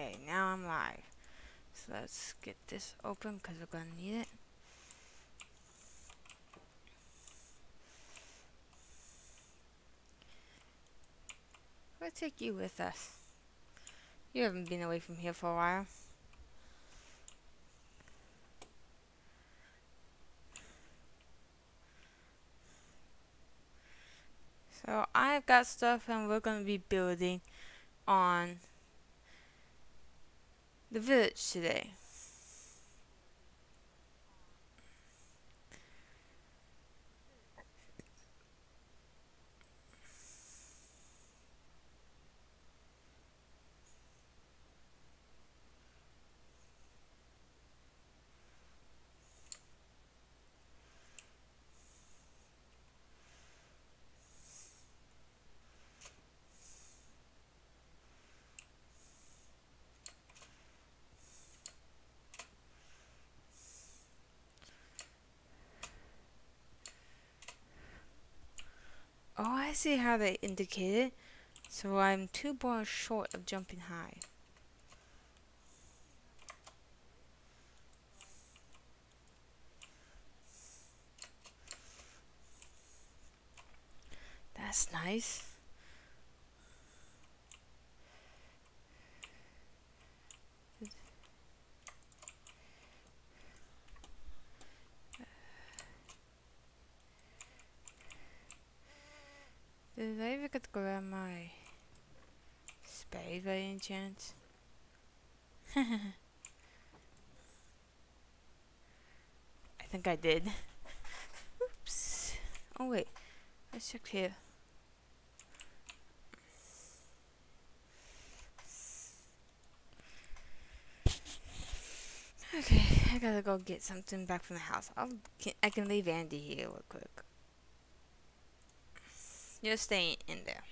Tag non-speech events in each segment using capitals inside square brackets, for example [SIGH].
Okay, now I'm live. So let's get this open because we're going to need it. We'll take you with us. You haven't been away from here for a while. So I've got stuff and we're going to be building on the village today. Oh, I see how they indicate it. So I'm two bars short of jumping high. That's nice. Did I ever get to grab my spade by any chance? I think I did. Oops. Oh wait, let's check here. Okay, I gotta go get something back from the house. I'll, I can leave Andy here real quick. You're staying in there.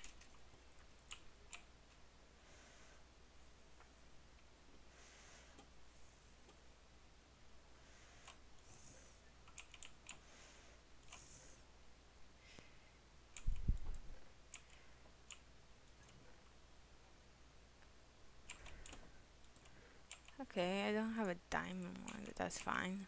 Okay, I don't have a diamond one, but that's fine.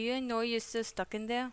You know you're still stuck in there?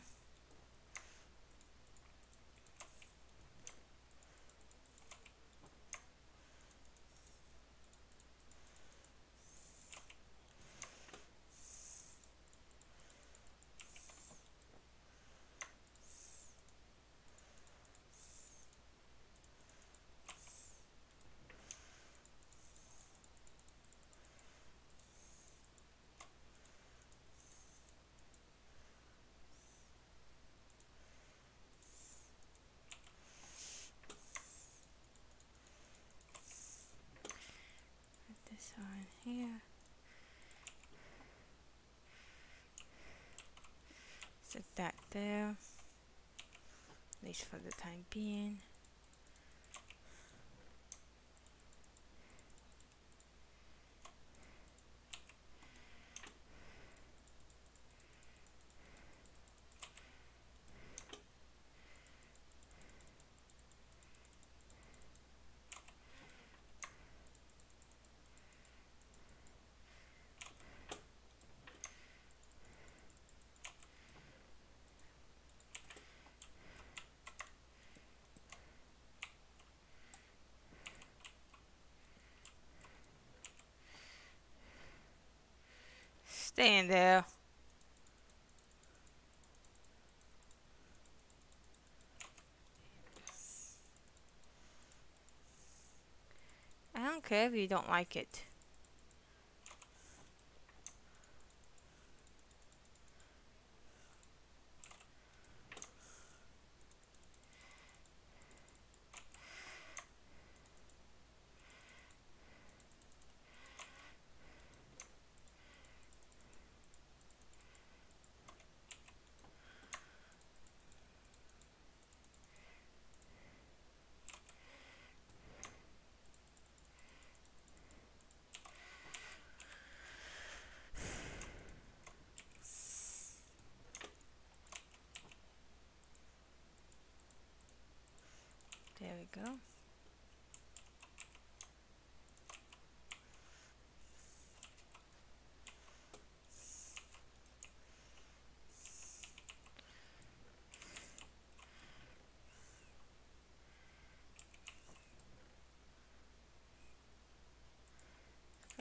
this on here. Set that there, at least for the time being. Staying there. I don't care if you don't like it.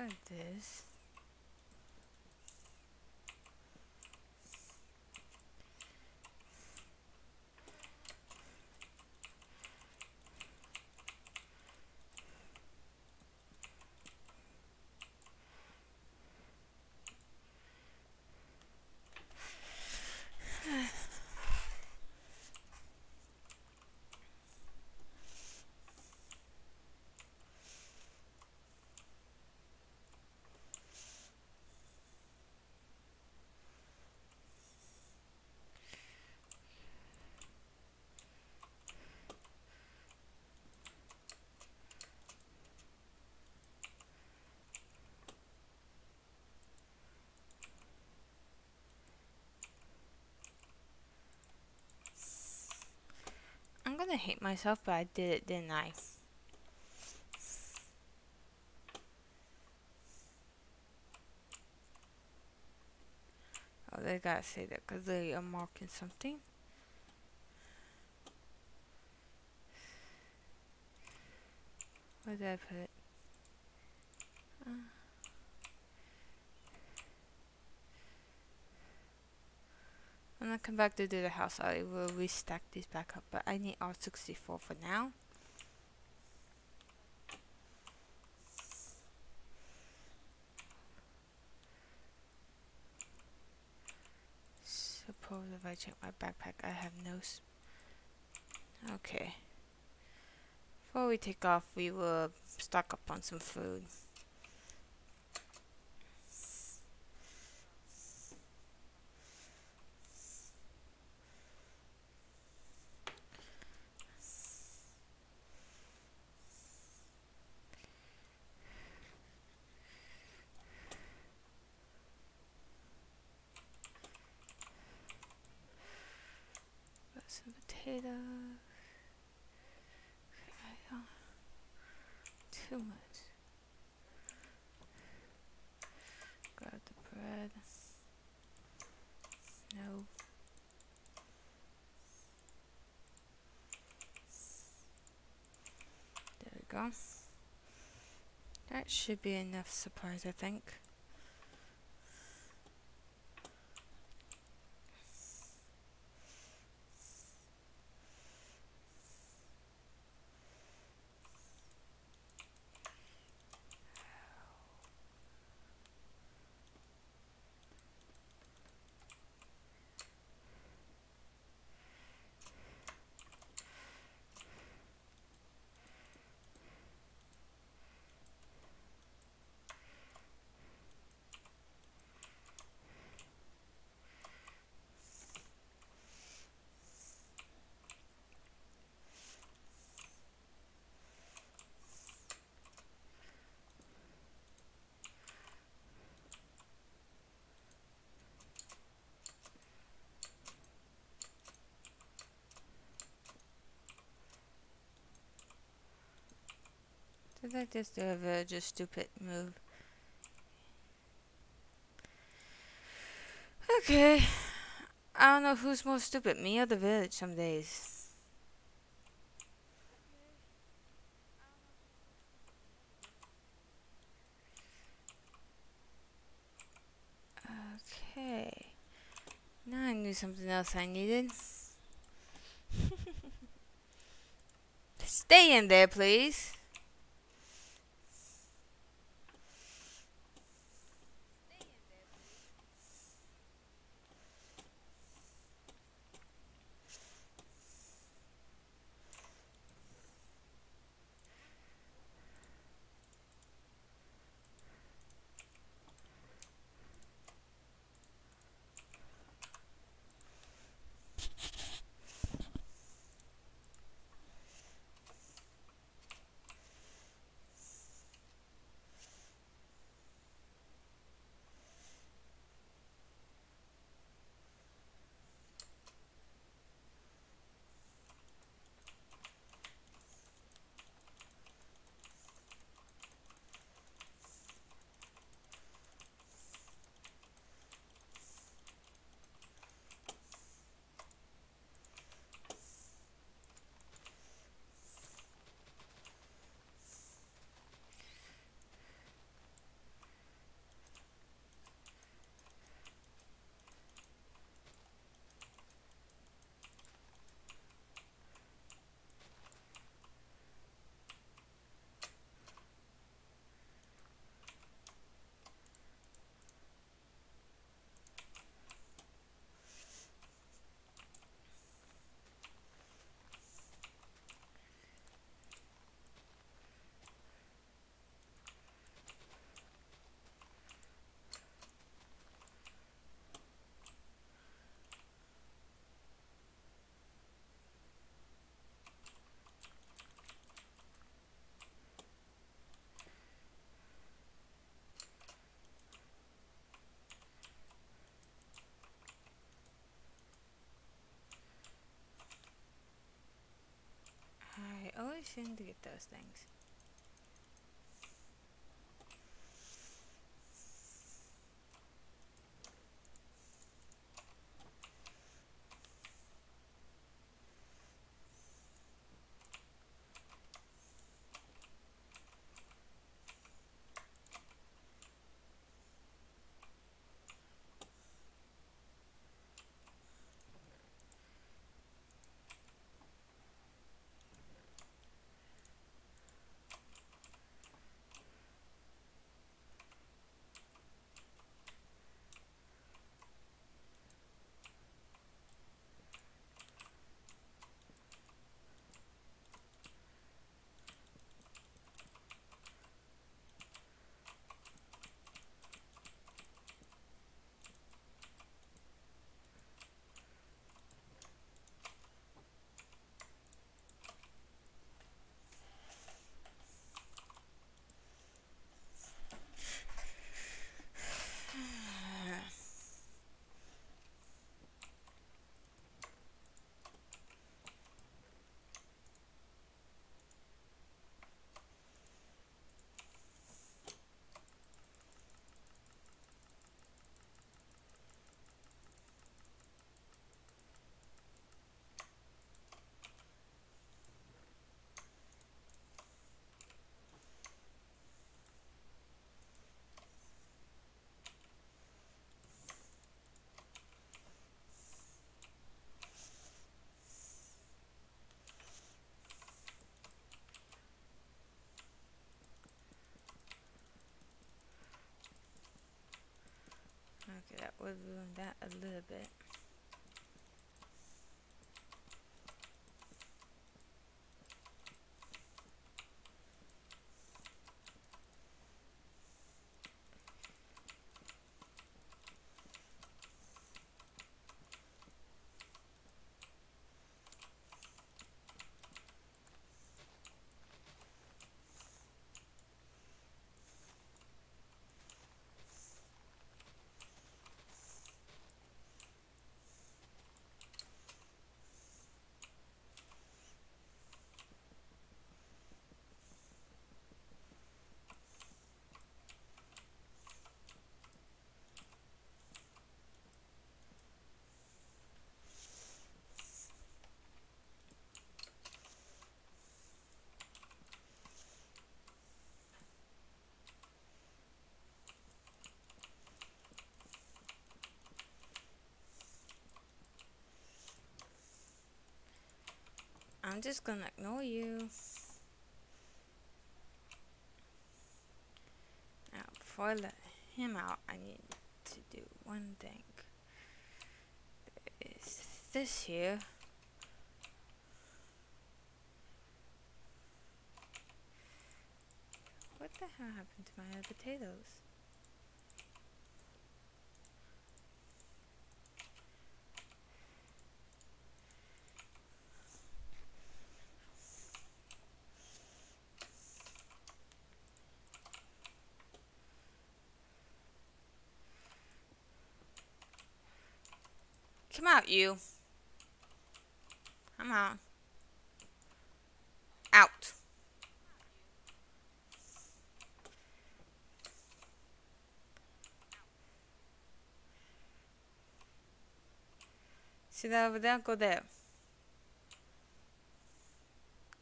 Like this. I'm gonna hate myself, but I did it, didn't I? Oh, they gotta say that because they are marking something. Where did I put it? Uh. When I come back to do the house, I will restack these back up, but I need R64 for now. Suppose if I check my backpack, I have no... okay. Before we take off, we will stock up on some food. some potatoes. Okay, too much. Grab the bread. No. There we go. That should be enough supplies, I think. I just do a very just stupid move? Okay. I don't know who's more stupid, me or the village some days. Okay. Now I knew something else I needed. [LAUGHS] Stay in there, please. Always seem to Okay, that would ruin that a little bit. I'm just gonna ignore you. Now, before I let him out, I need to do one thing. There is this here. What the hell happened to my potatoes? Out, you. I'm out. Out. See that over there? Go there.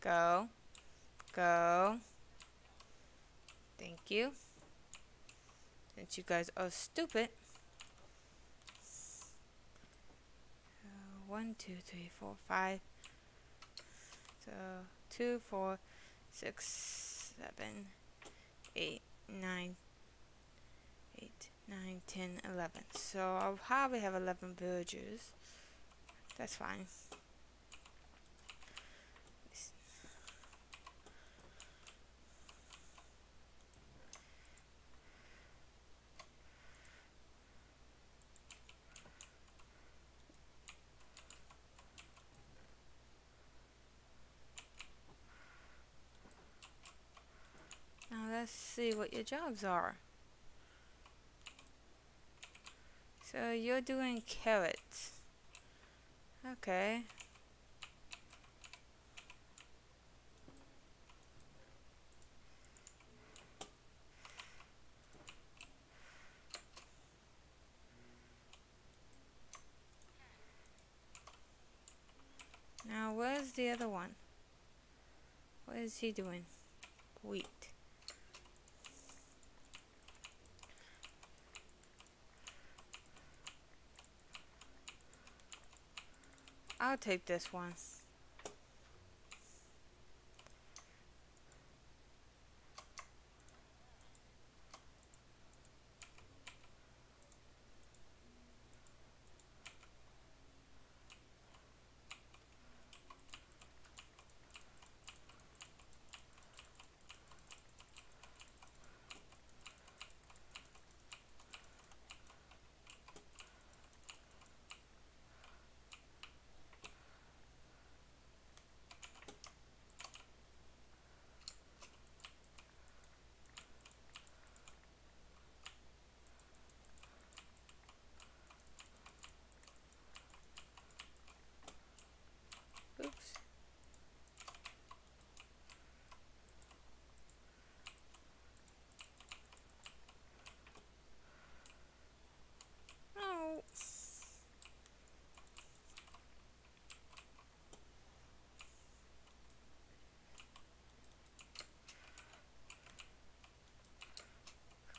Go. Go. Thank you. Since you guys are stupid. One, two, three, four, five. So two, four, six, seven, eight, nine, eight, nine, ten, eleven. So I'll probably have eleven villagers. That's fine. see what your jobs are. So you're doing carrots. Okay. Now where's the other one? What is he doing? Wheat. I'll take this one. Oops.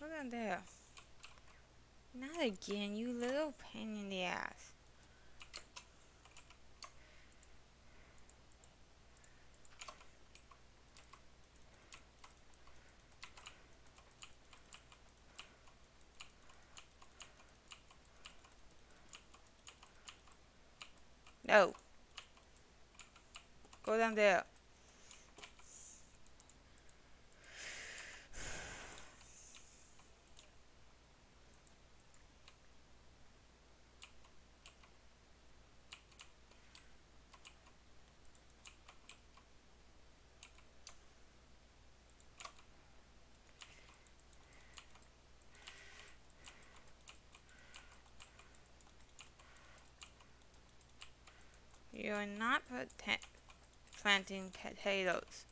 No. Down there. Not again, you little pain in the ass. No. Go down there. You're not planting potatoes.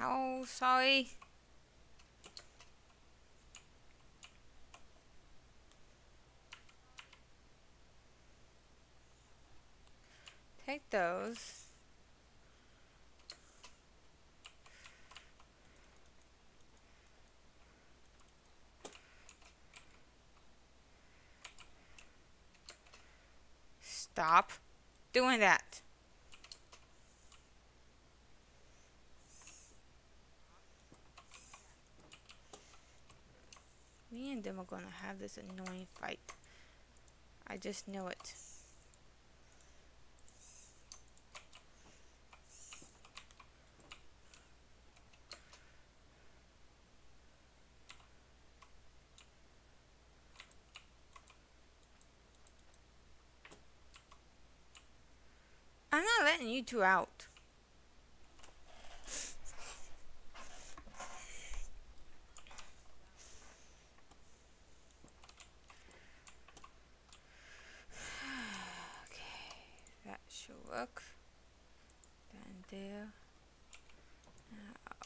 Oh, sorry. Take those. Stop doing that. Me and them are gonna have this annoying fight. I just know it. I'm not letting two out. okay, that should work. Down there.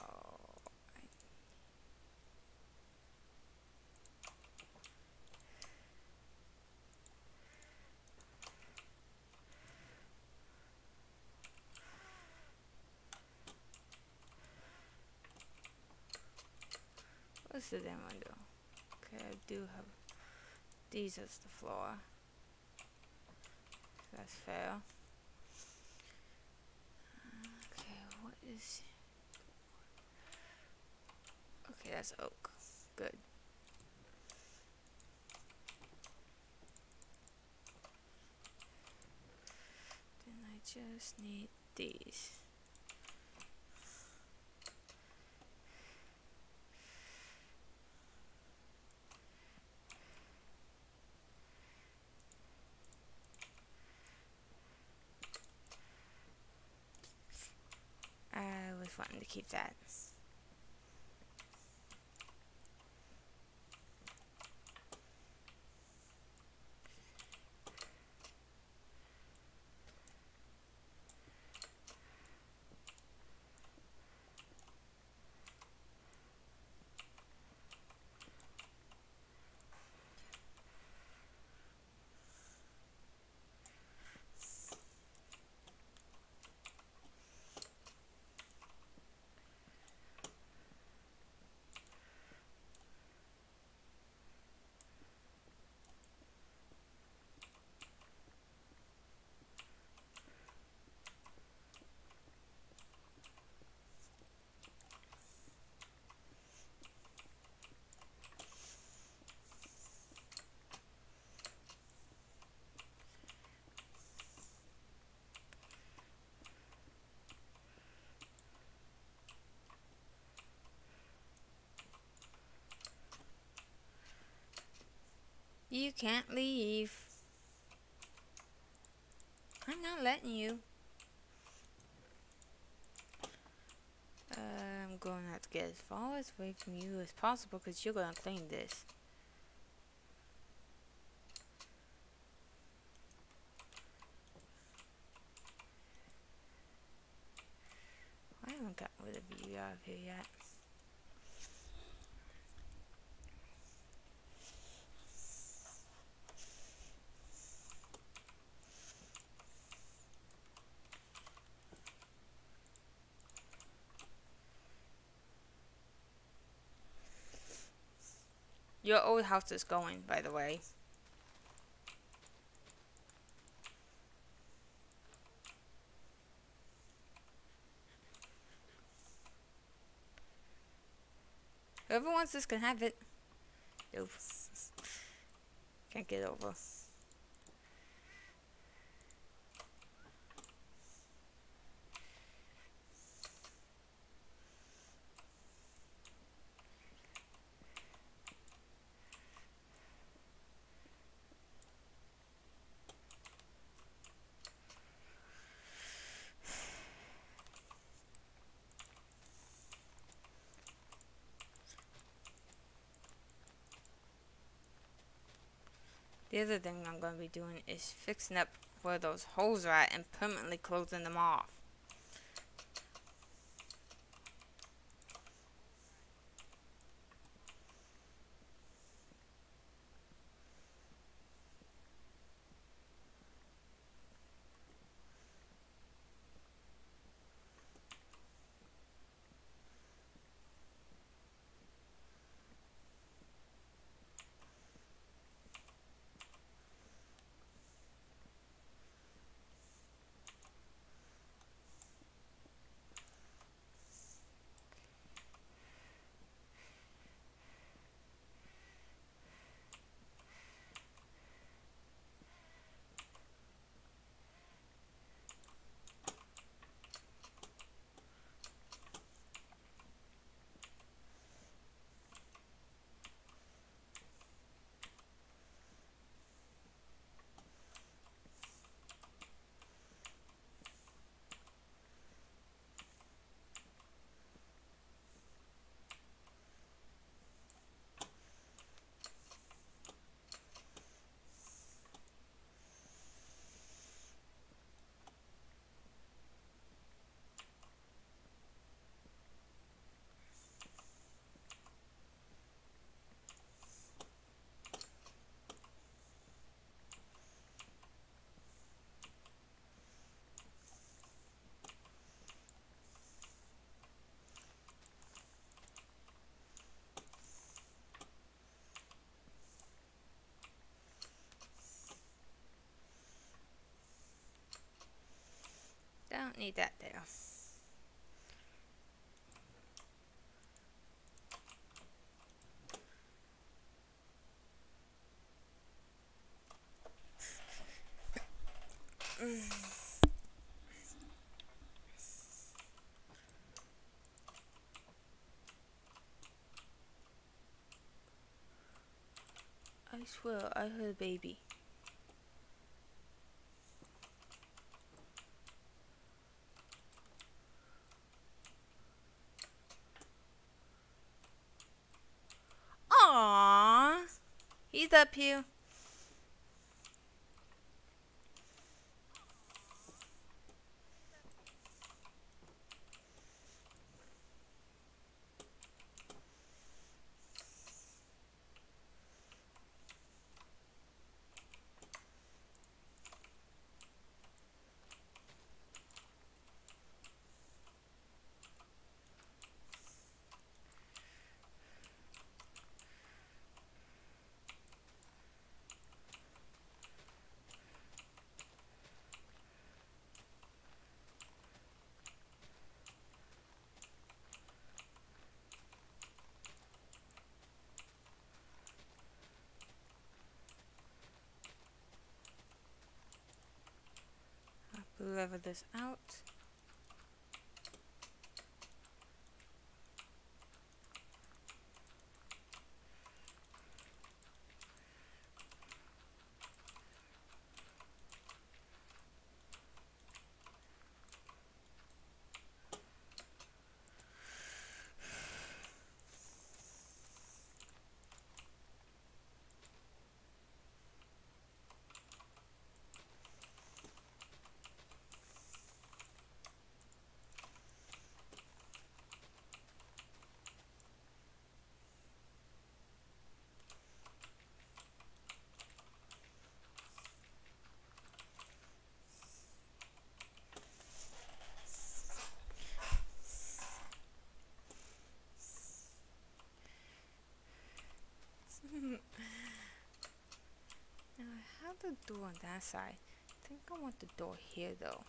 Oh, I What's the damn window? Okay, I do have these as the floor. That's fair. Okay, what is... Okay, that's oak. Good. Then I just need these. to keep that. You can't leave. I'm not letting you. Uh, I'm going to have to get as far away from you as possible because you're going to clean this. I haven't got rid of you out of here yet. Your old house is going, by the way. Whoever wants this can have it. Nope. Can't get over. Other thing I'm going to be doing is fixing up where those holes are at and permanently closing them off. Don't need that there. I swear I heard a baby. Aww. He's up here. Level this out. now The door on that side. I think I want the door here though.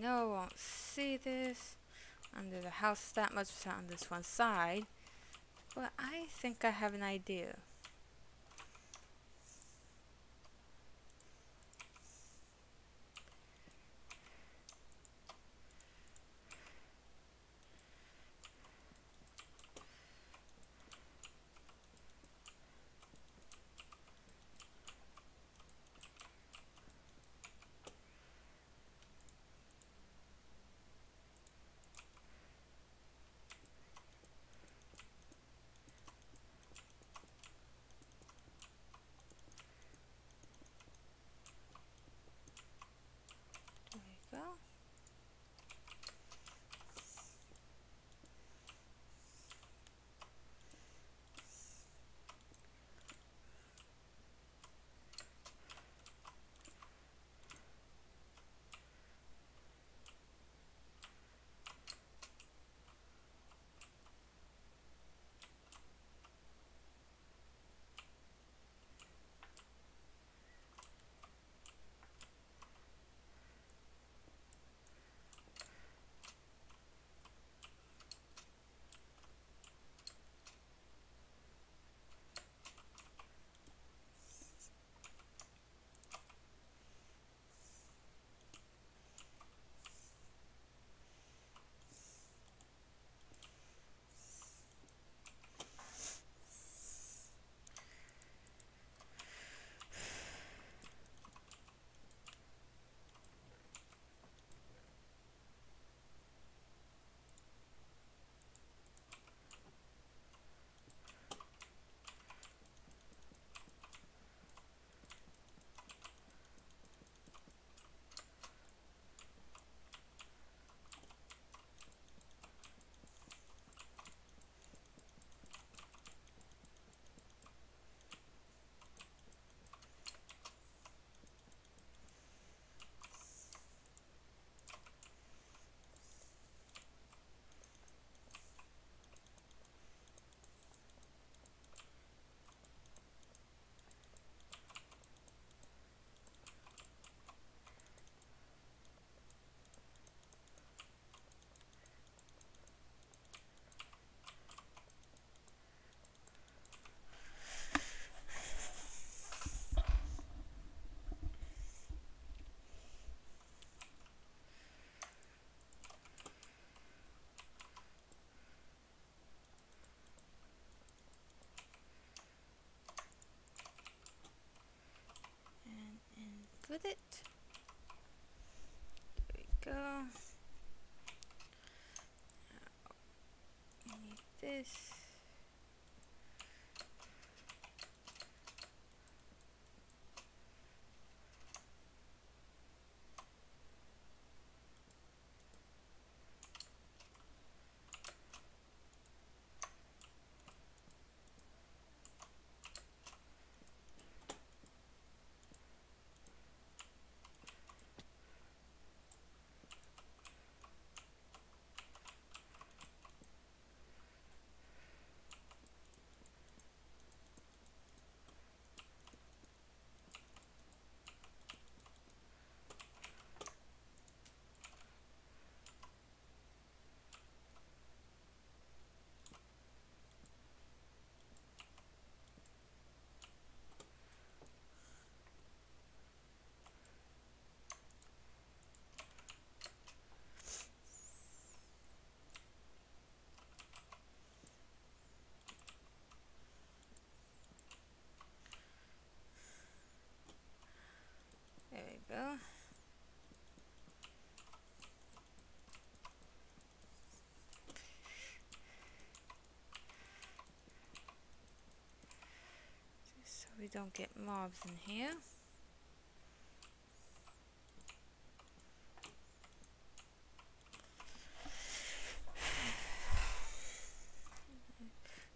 know won't see this under the house that much on this one side, but I think I have an idea. With it. There we go. Now, we need this. There we go. So we don't get mobs in here.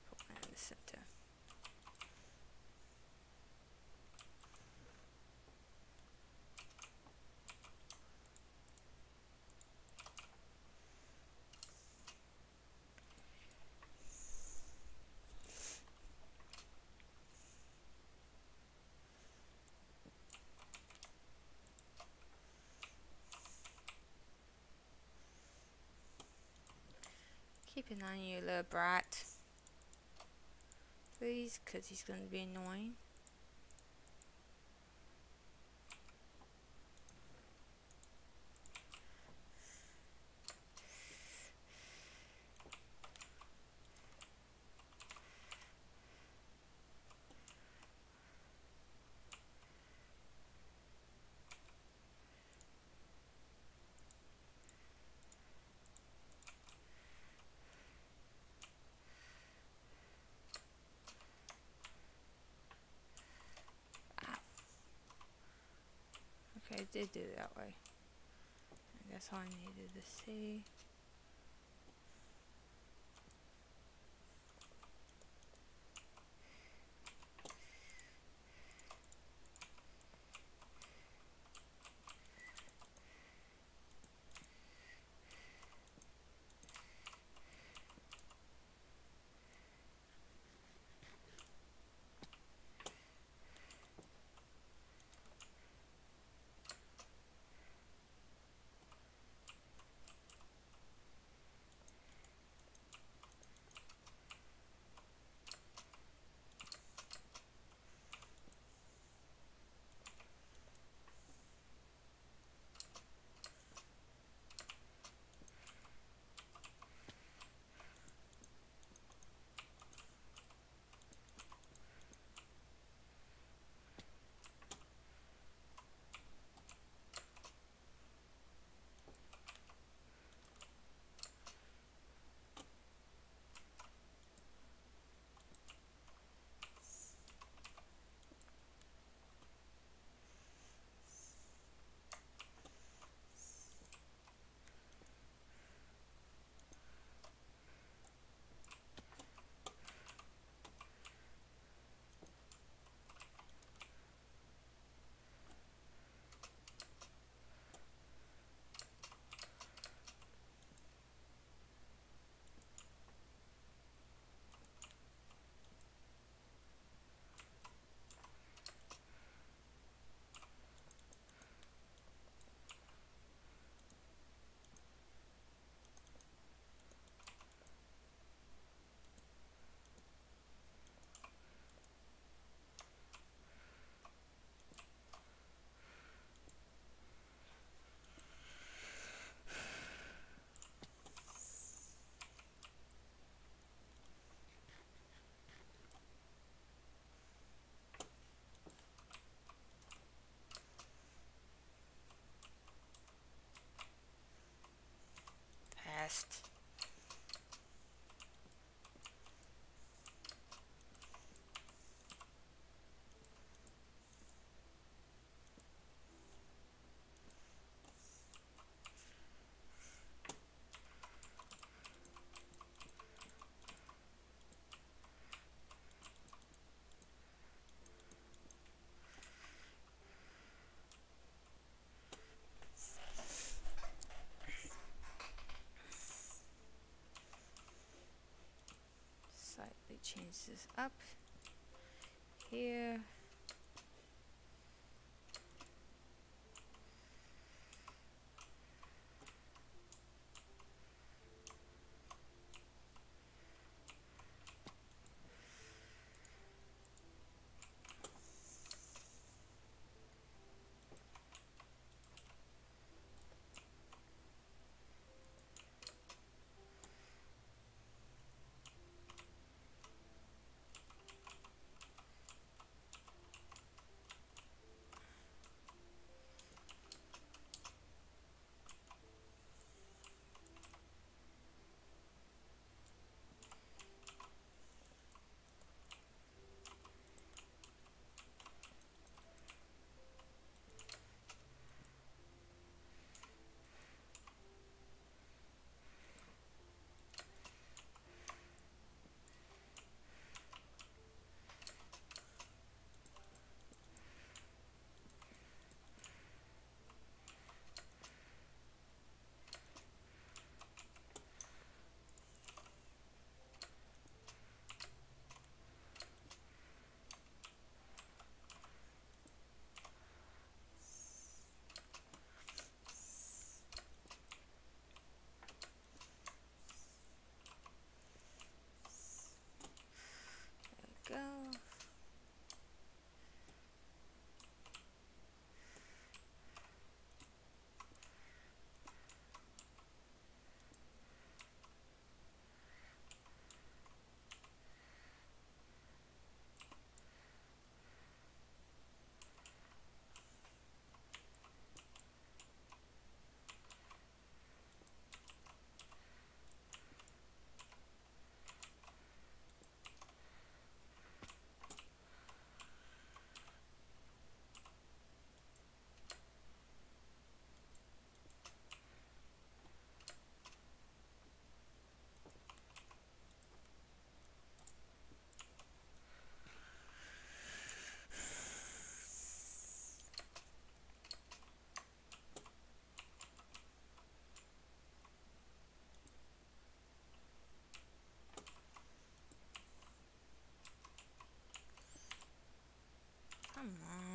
Put one in the center. Little brat. Please, because he's going to be annoying. Did do that way. I guess all I needed to see. Change this up here. Go. Come on.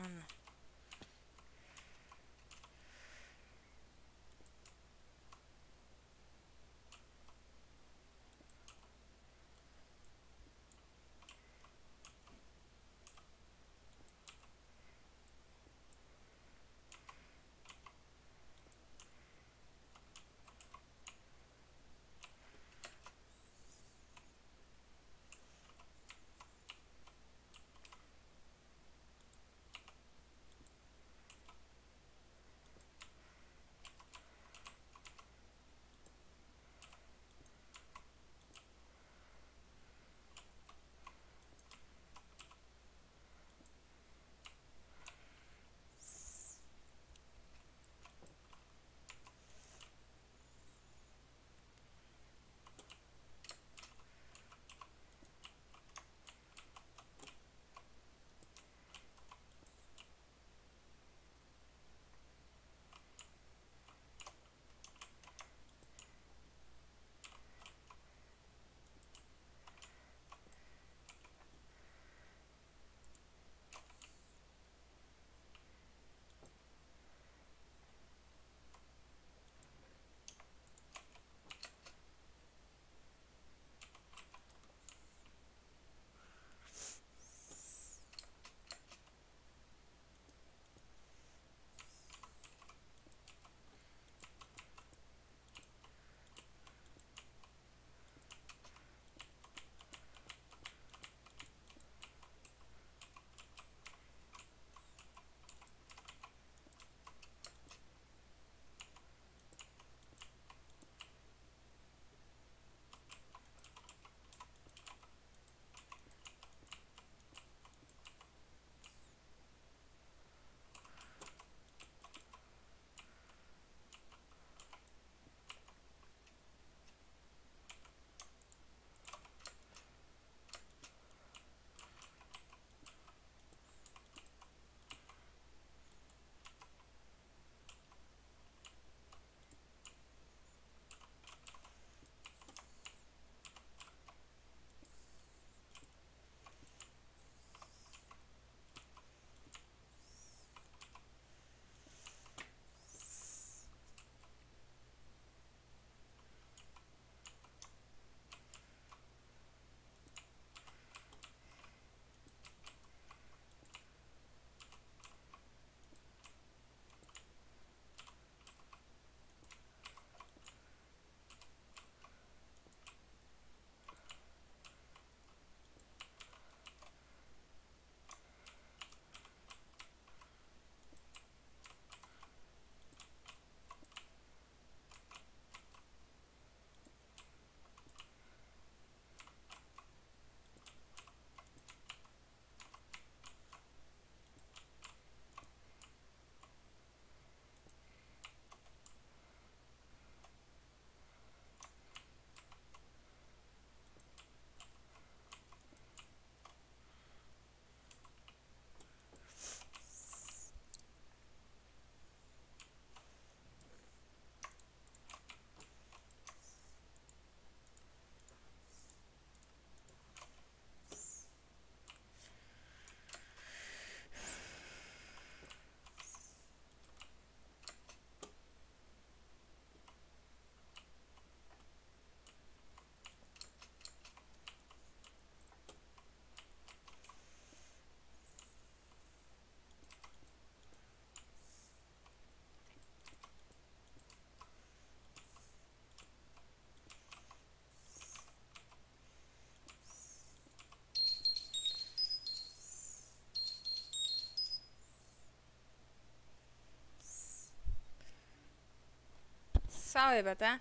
Sorry about that.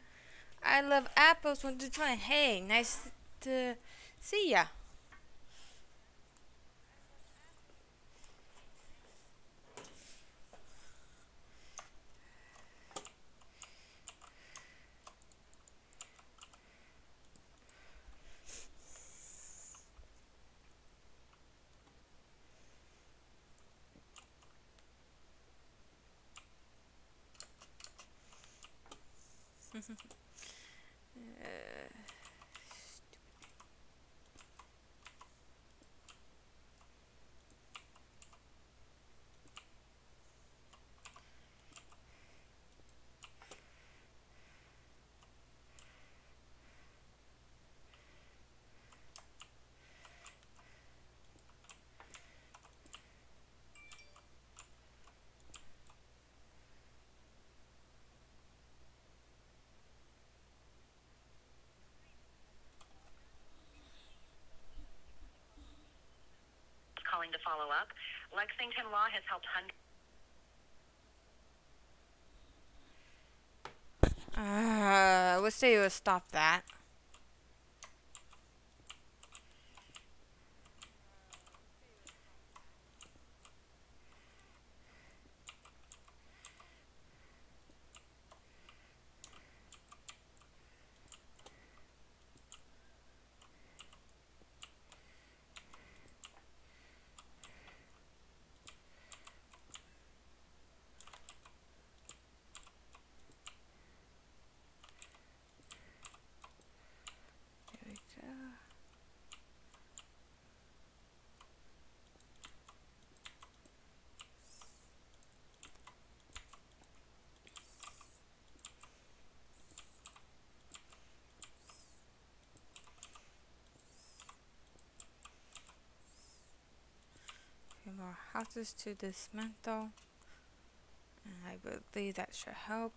I love apples when to try. Hey, nice to see ya. uh, calling to follow up. Lexington Law has helped hundreds. Uh, would say you would stop that. There we go. Few more houses to dismantle. And I believe that should help.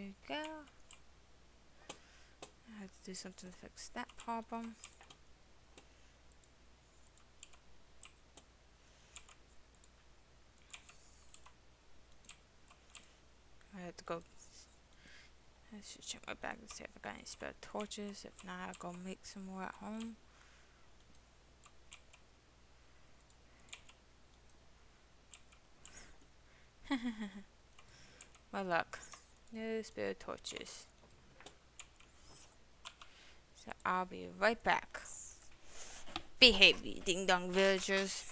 There you go. I had to do something to fix that problem. I had to go. I should check my bag to see if I got any spare torches. If not, I'll go make some more at home. [LAUGHS] my luck. No spare torches. So I'll be right back. Behave, ding dong villagers.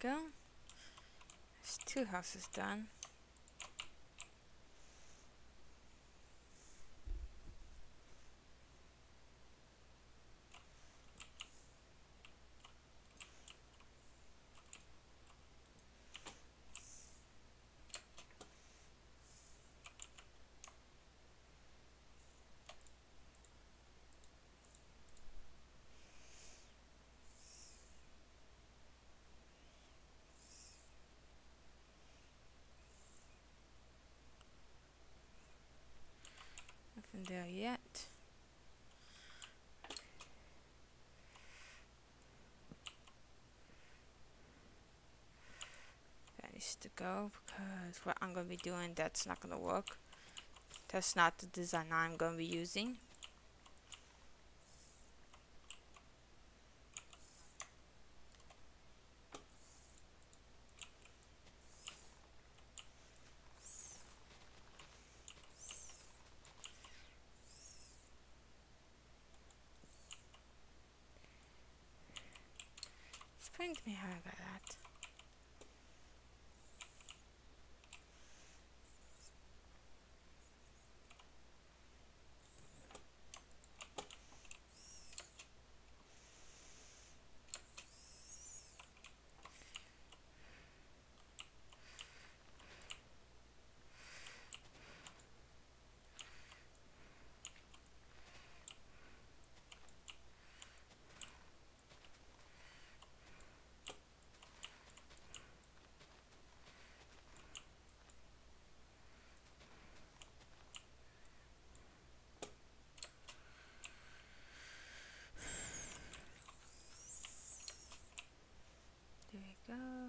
Go. There's two houses done. Nothing there yet. That needs to go because what I'm going to be doing, that's not going to work. That's not the design I'm going to be using. I got that. Go.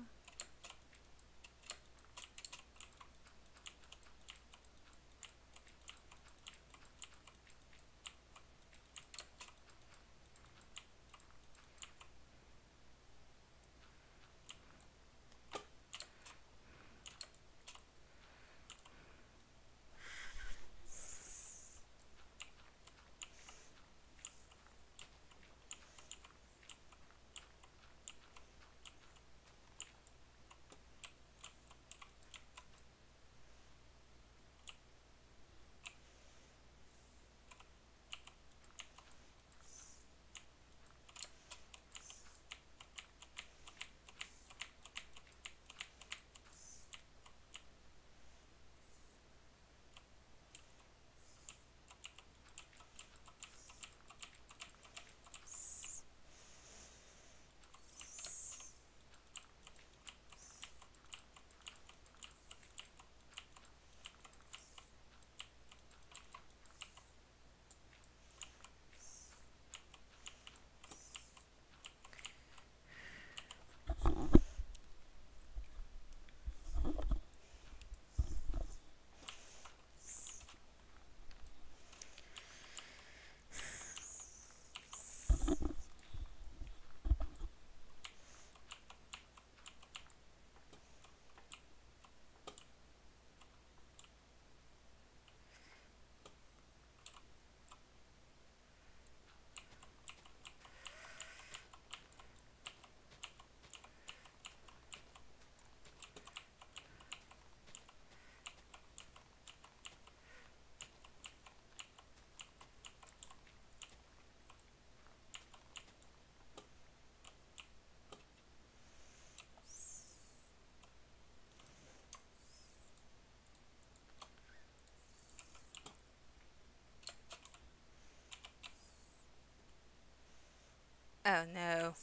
Oh no.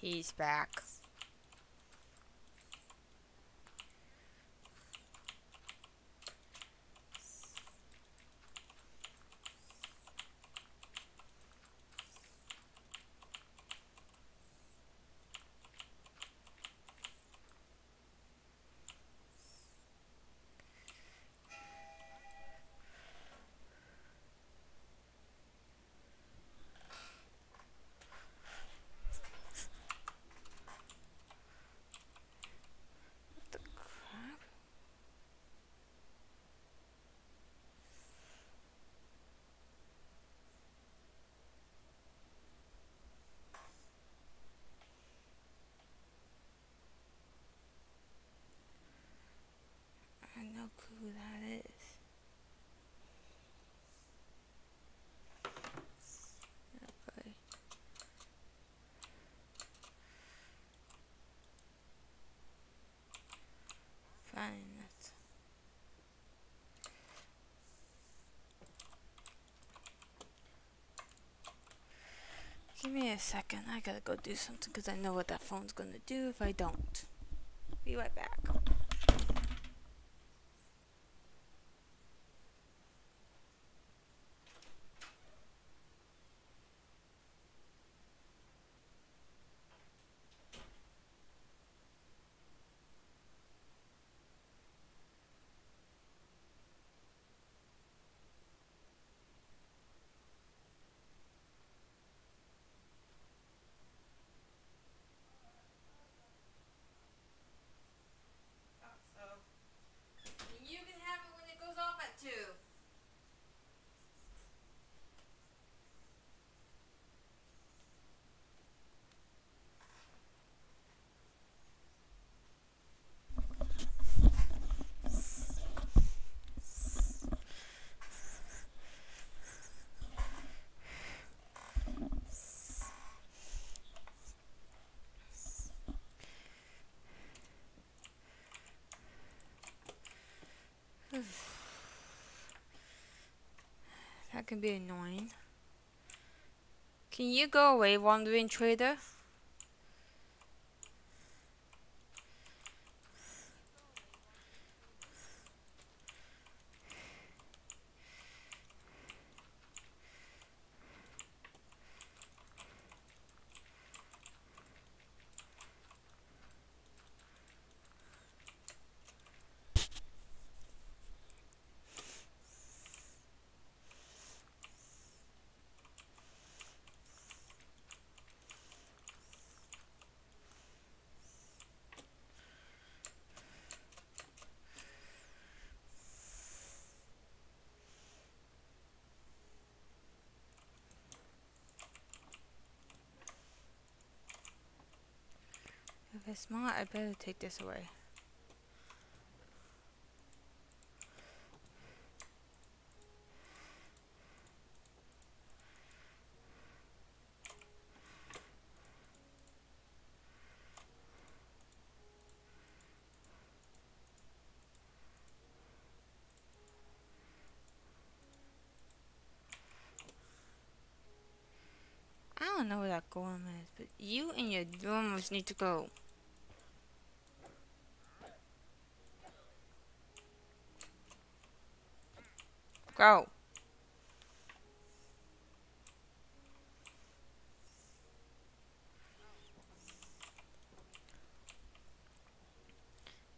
He's back. Me a second. I gotta go do something because I know what that phone's gonna do if I don't. Be right back. [SIGHS] That can be annoying. Can you go away, wandering trader? Smart, I better take this away. I don't know where that golem is, but you and your dormers need to go. Go.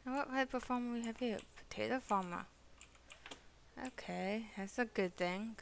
And what type of farmer we have here? Potato farmer. Okay, that's a good thing.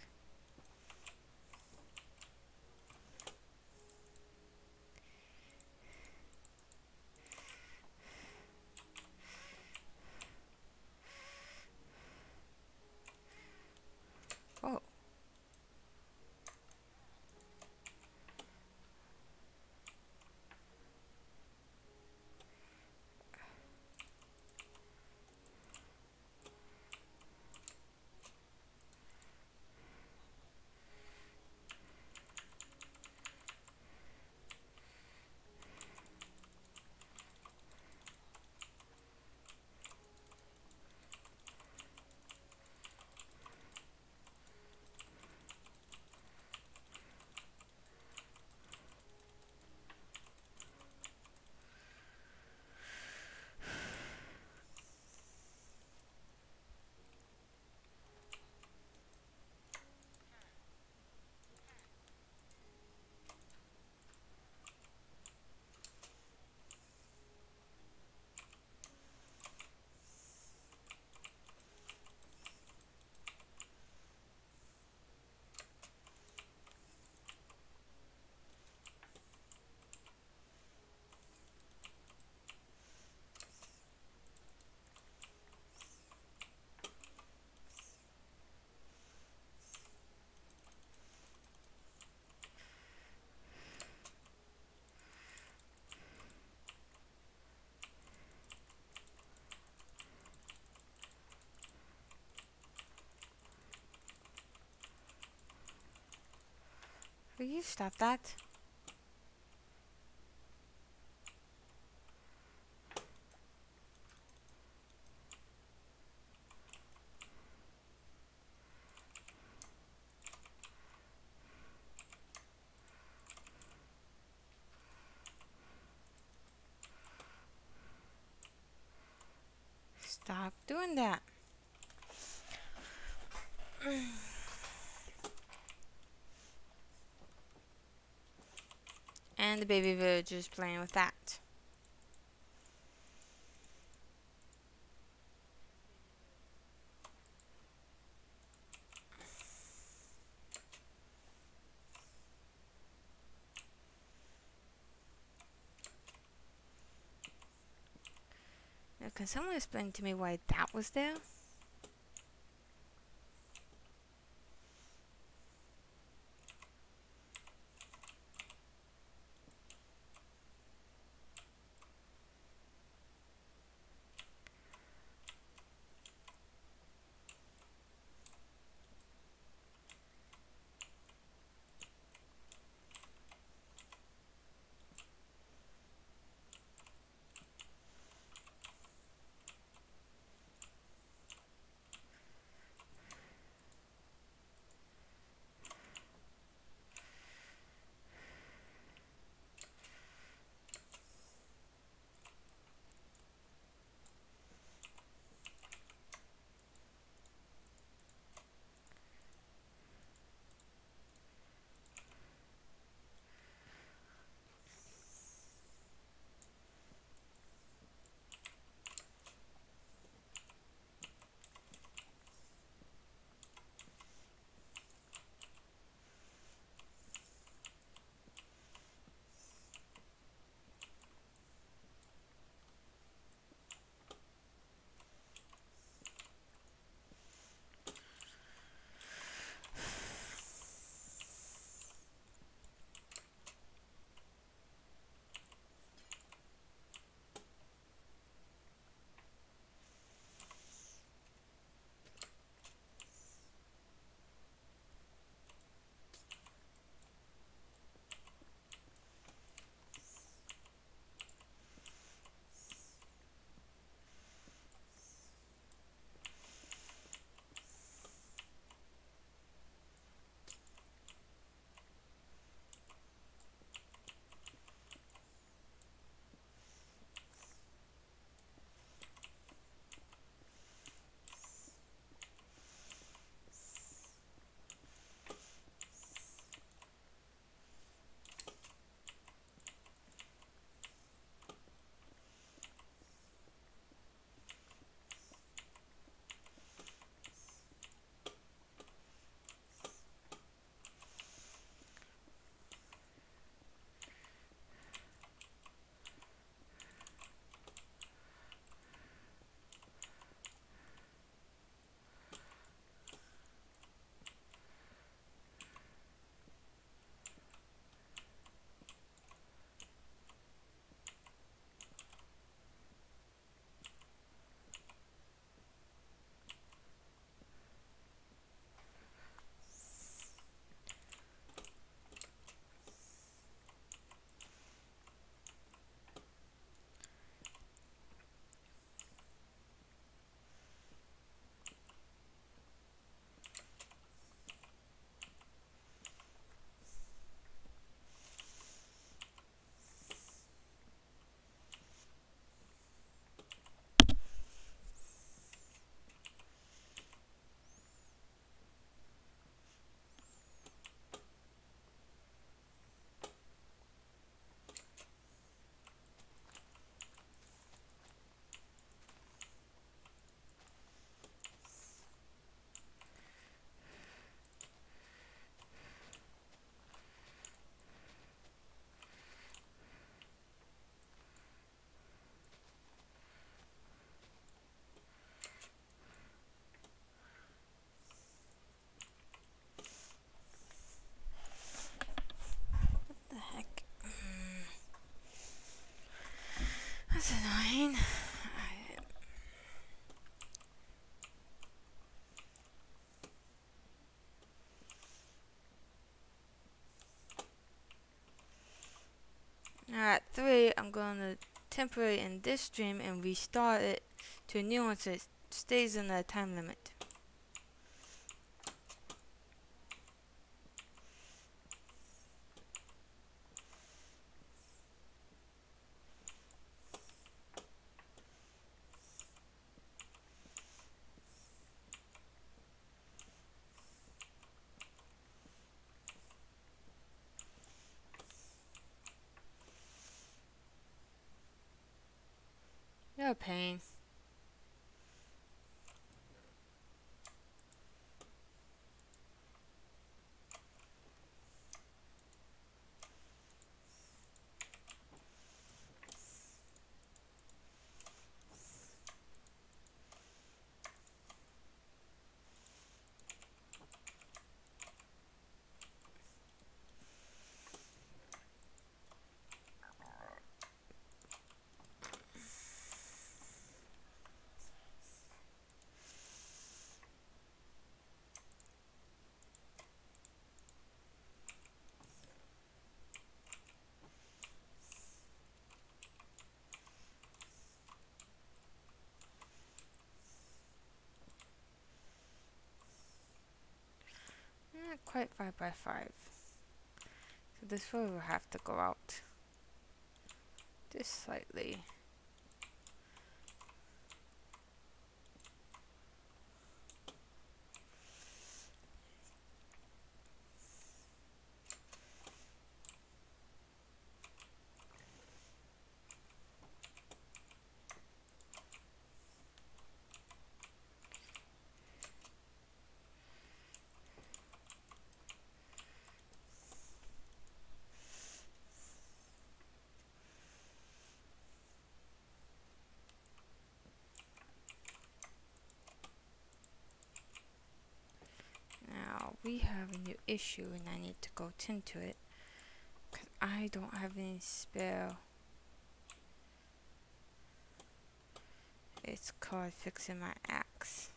You stop that? doing that? And the baby villagers playing with that. Now, can someone explain to me why that was there? Temporary end this stream and restart it to a new one so it stays in the time limit. You're a pain. Not quite 5 by 5 So this row will have to go out just slightly. We have a new issue and I need to go tend to it because I don't have any spell. It's called fixing my axe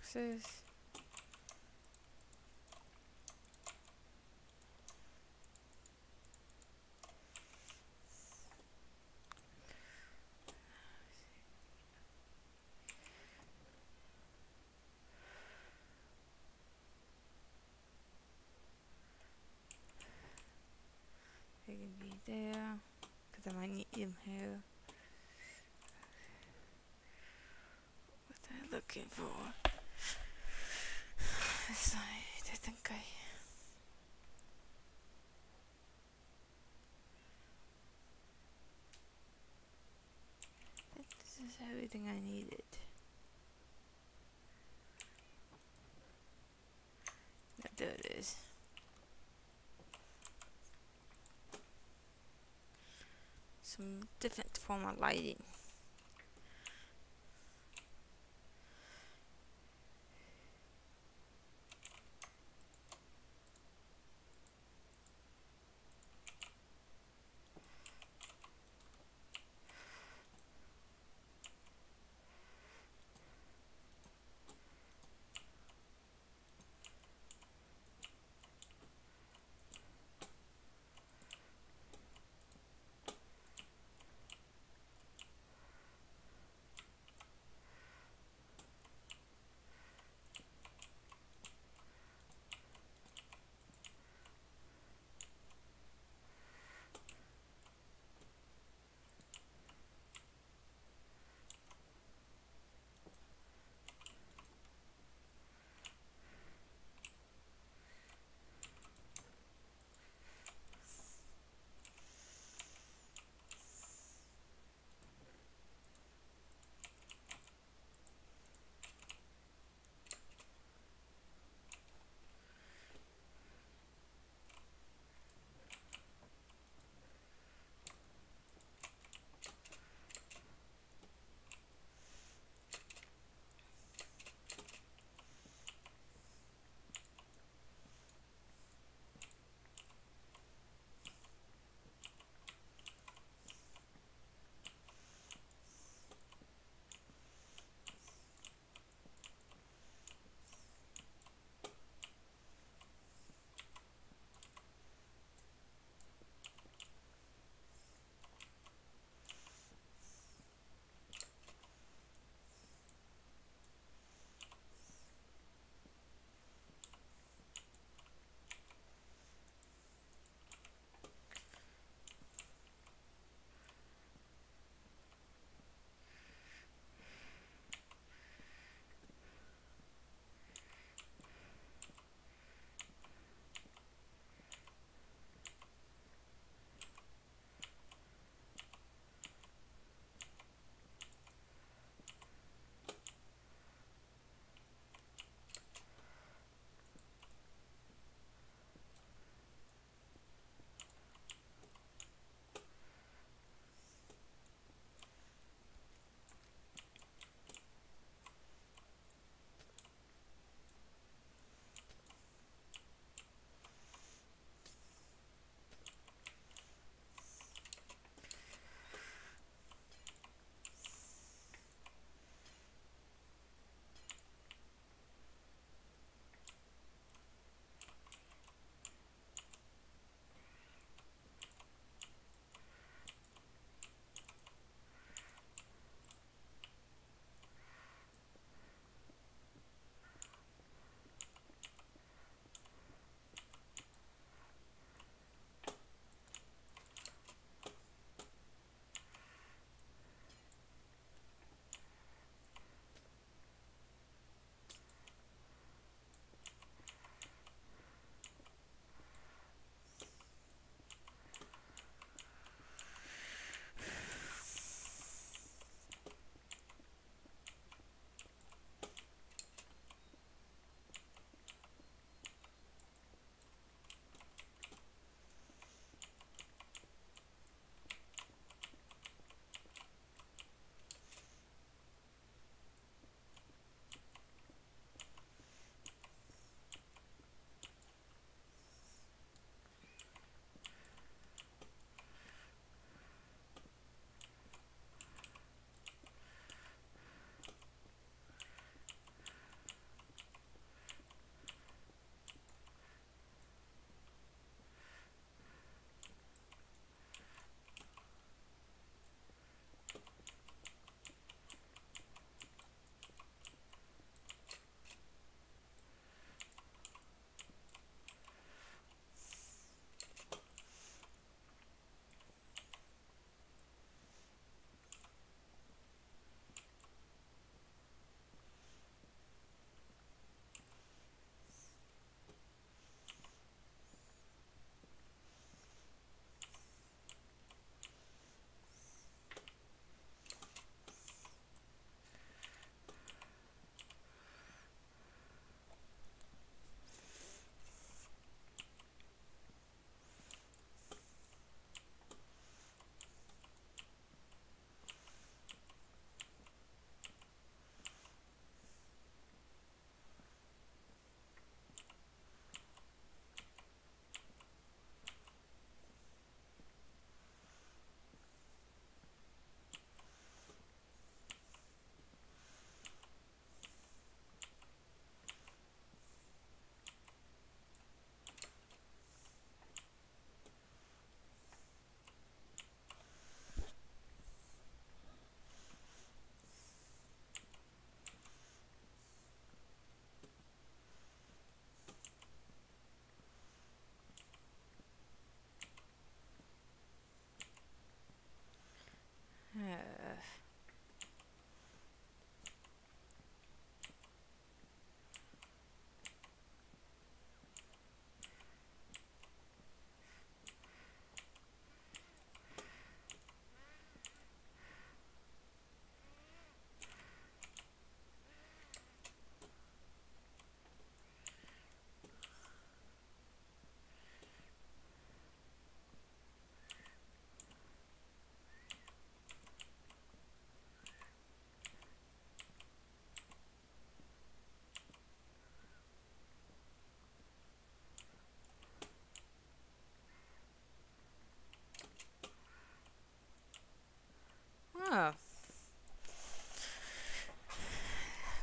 axes. There because I might need here. Looking for? I think I... this is everything I needed. there it is. Some different form of lighting.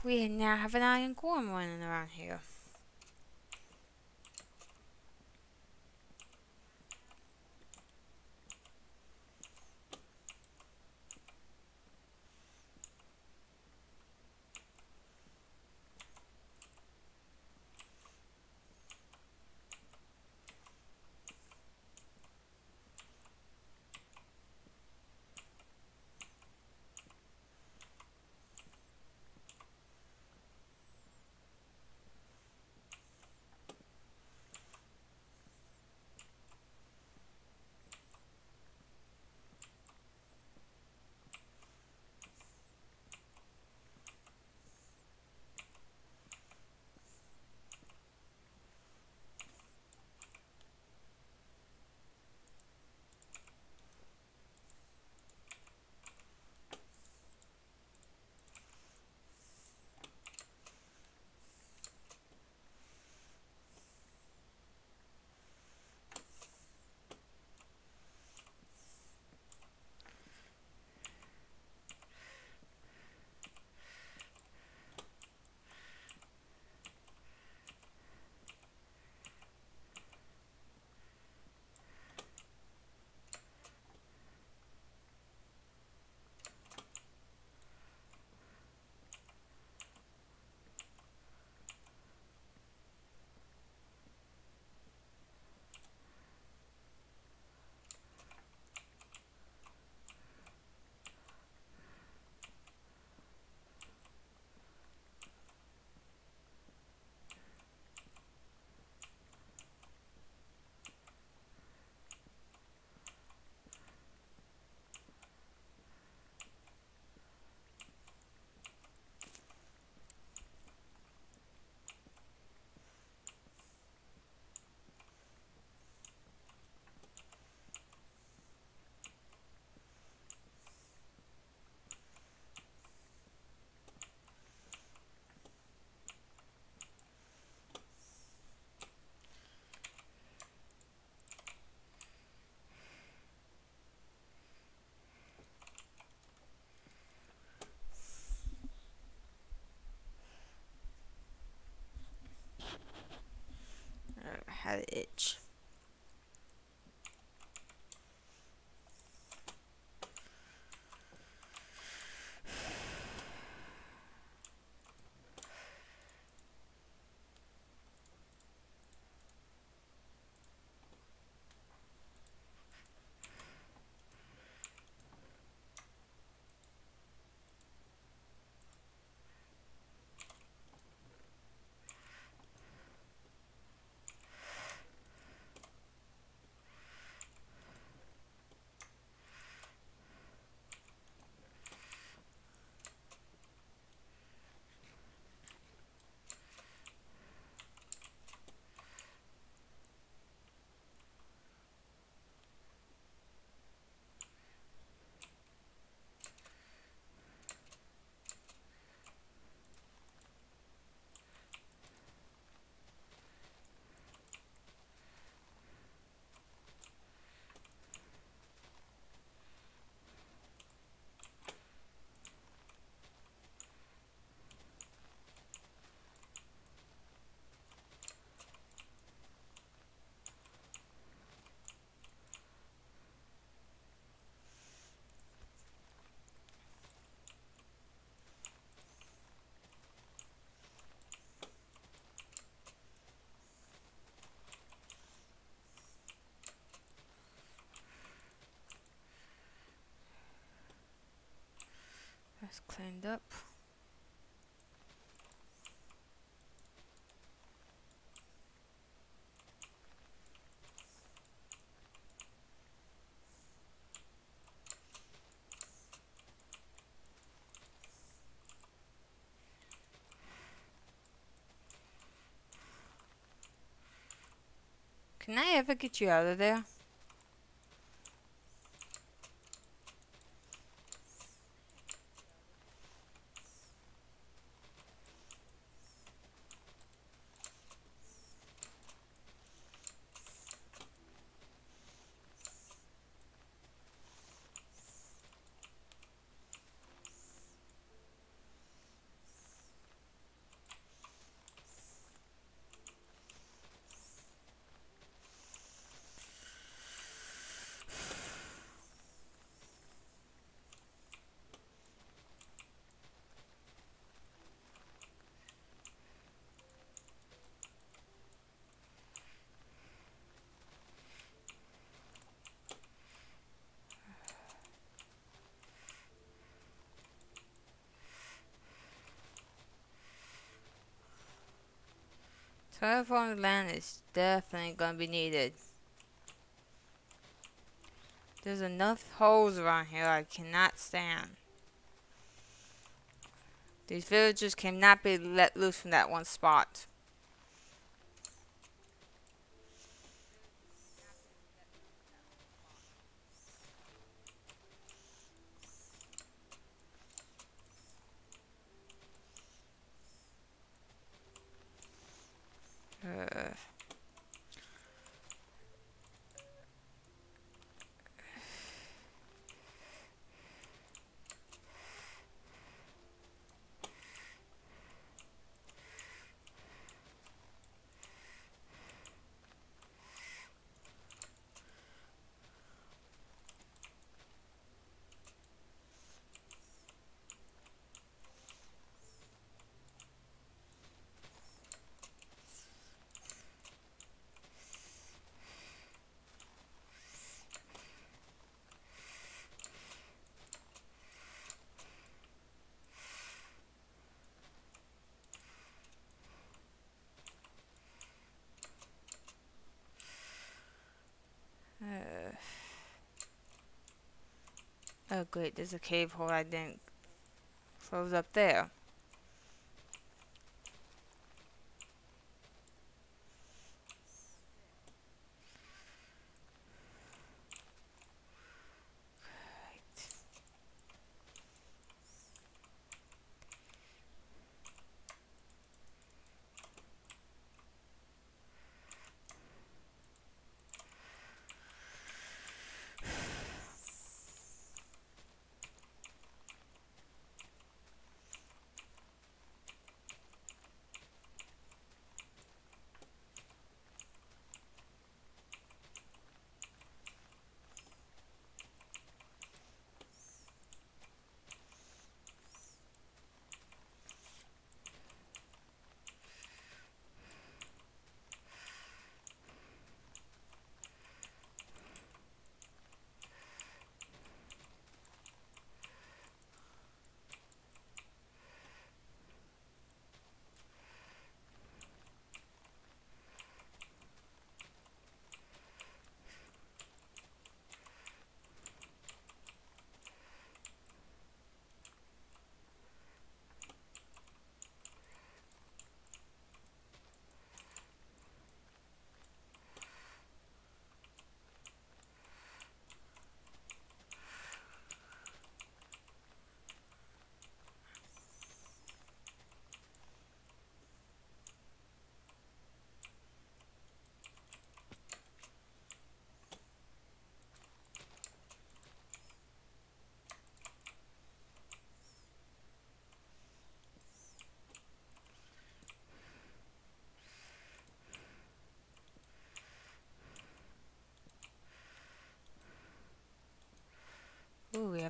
We now have an iron golem running around here. Itch. That's cleaned up. Can I ever get you out of there? Terraformed land is definitely gonna be needed. There's enough holes around here I cannot stand. These villagers cannot be let loose from that one spot. Oh great, there's a cave hole I didn't close up there.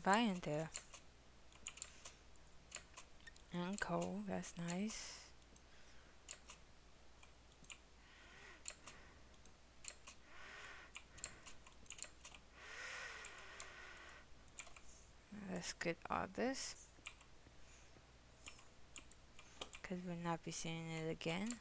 Iron there. And coal, that's nice. Let's get all this. Because we'll not be seeing it again.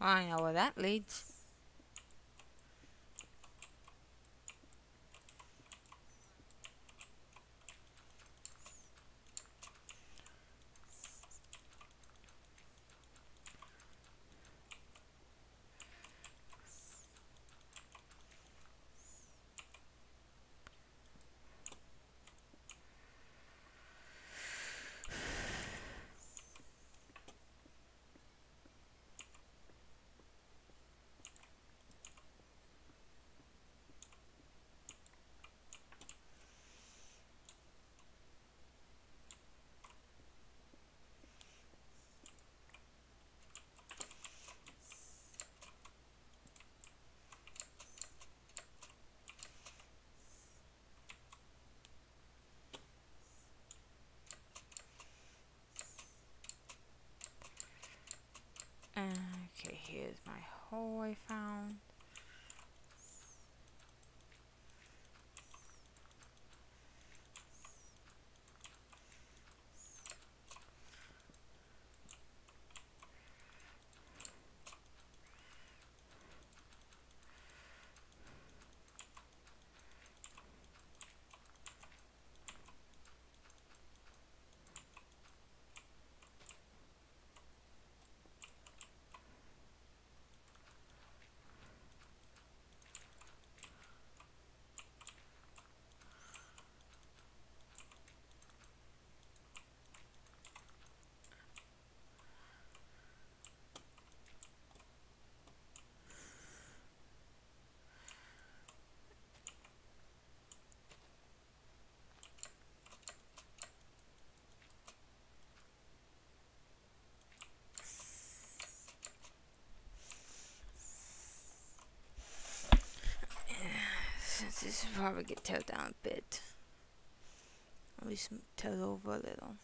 I know where that leads. Okay, here's my hole I found. Since this will probably get towed down a bit. At least towed over a little.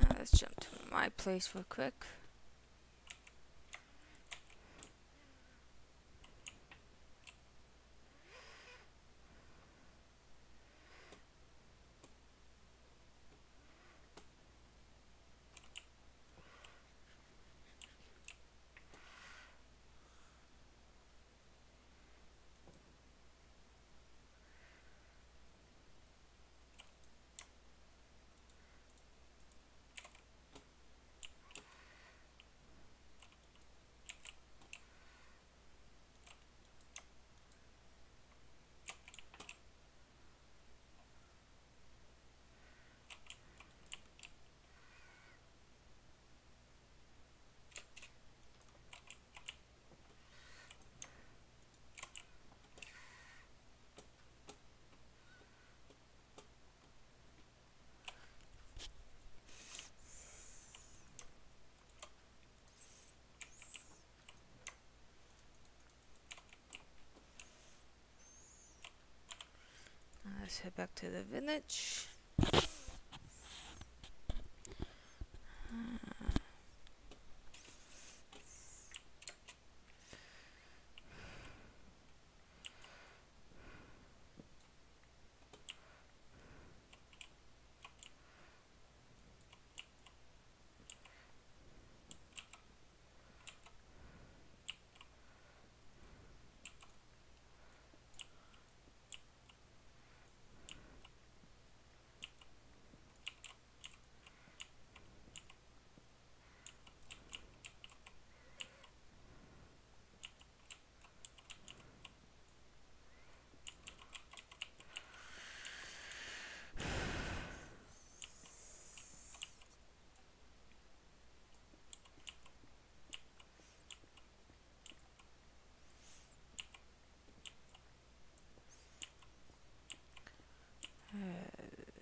Now let's jump to my place real quick. Let's head back to the village.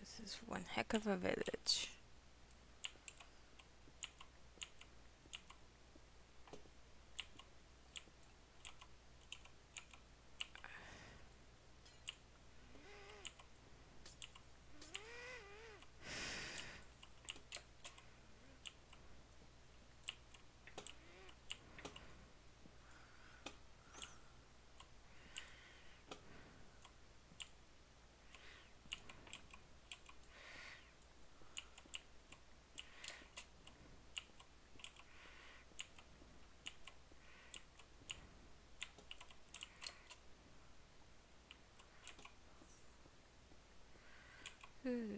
This is one heck of a village.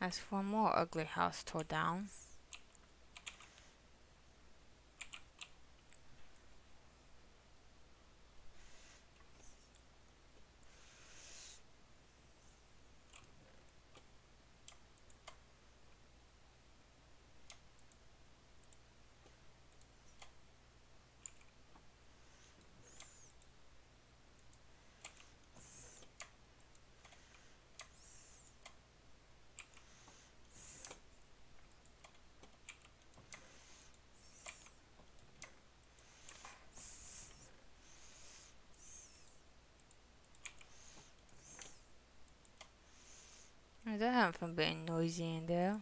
That's one more ugly house tore down. That haven't from being noisy in there.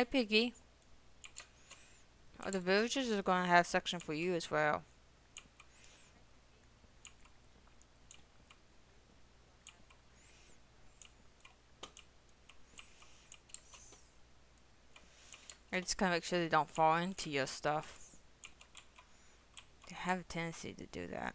Hi, Piggy. Oh, the villagers are going to have section for you as well. I just gotta make sure they don't fall into your stuff. They have a tendency to do that.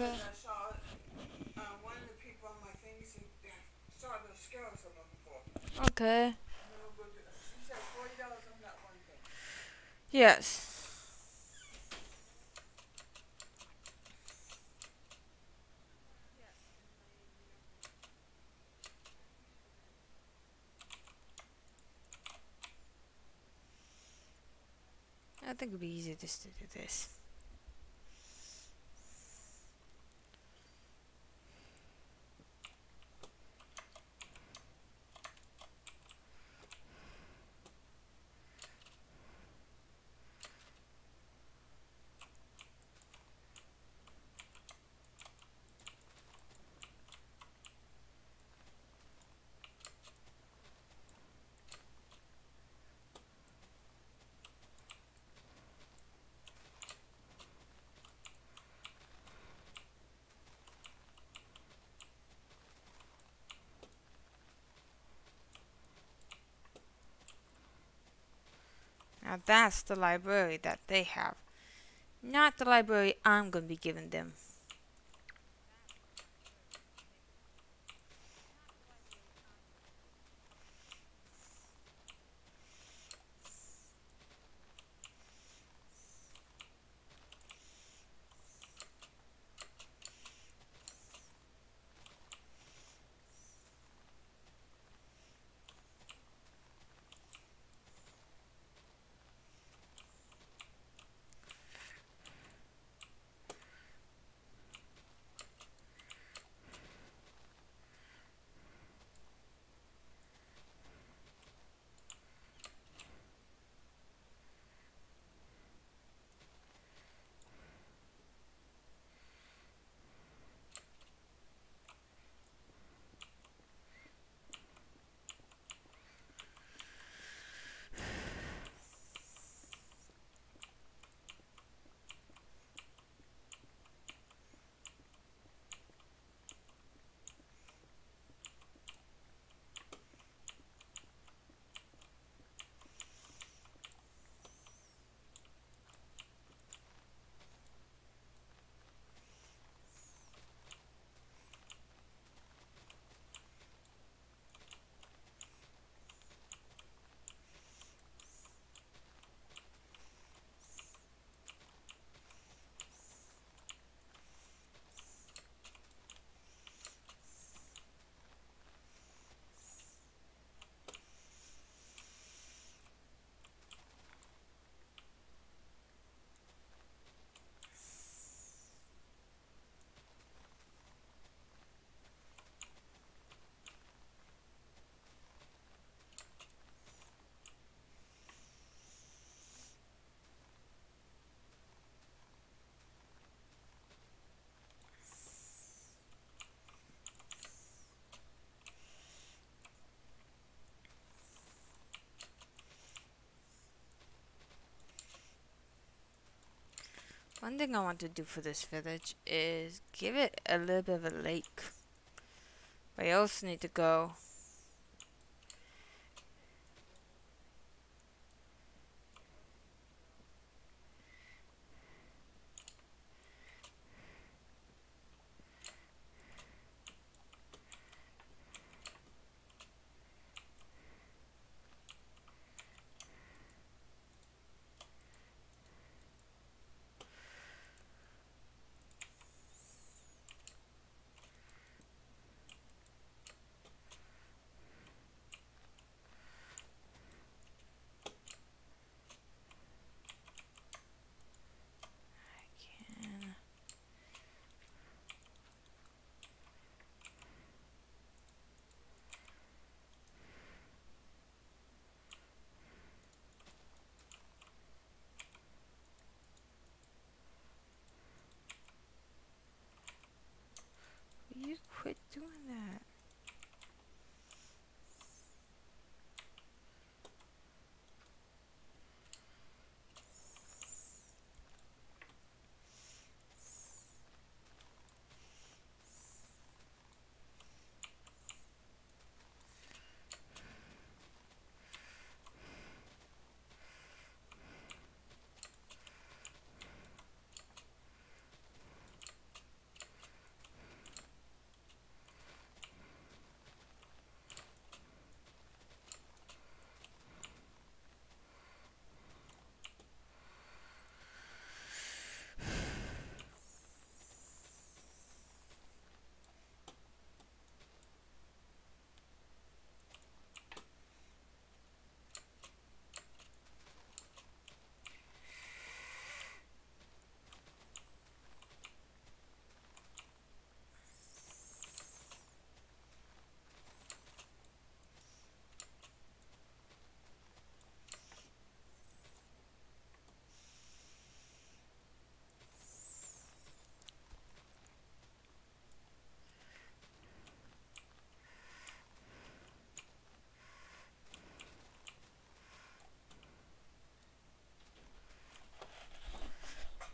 One thing. Yes. I think it'd be easier just to do this. Now that's the library that they have. Not the library I'm going to be giving them. One thing I want to do for this village is give it a little bit of a lake. But I also need to go can Will you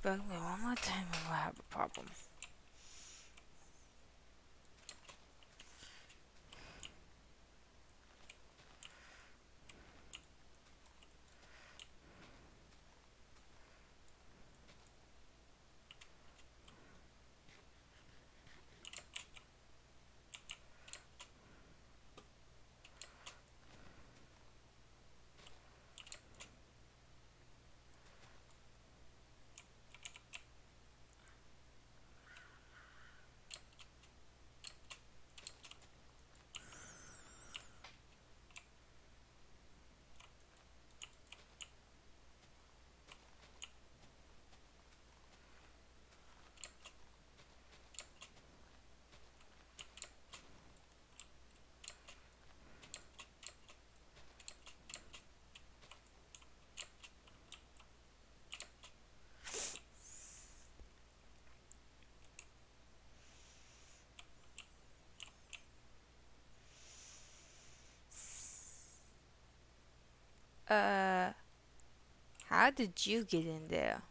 bug me one more time and we'll have a problem. Uh, how did you get in there?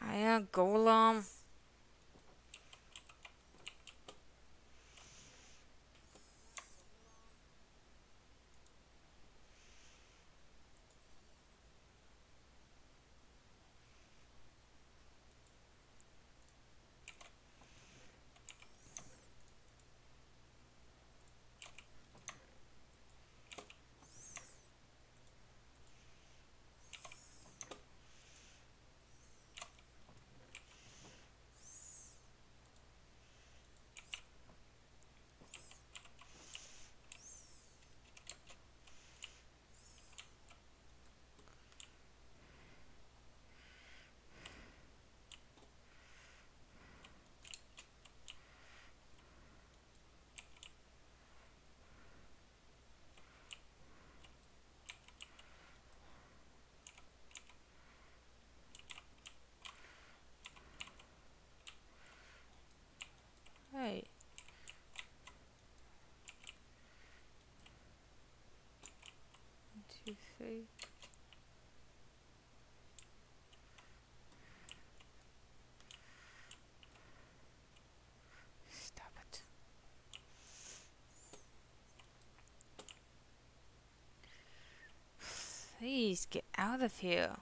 Iron Golem. Hey. One, three. Stop it. Please get out of here.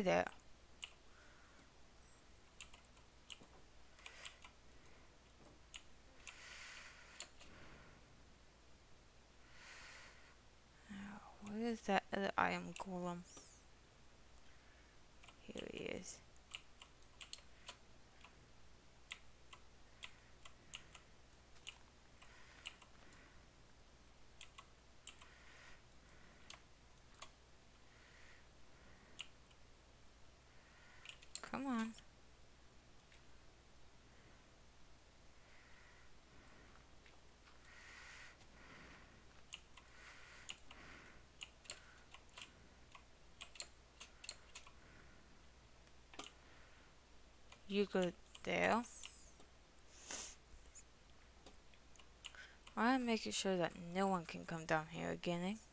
Stay there. Where is that other iron golem? Here he is. Come on. You go there. I'm making sure that no one can come down here again. Eh?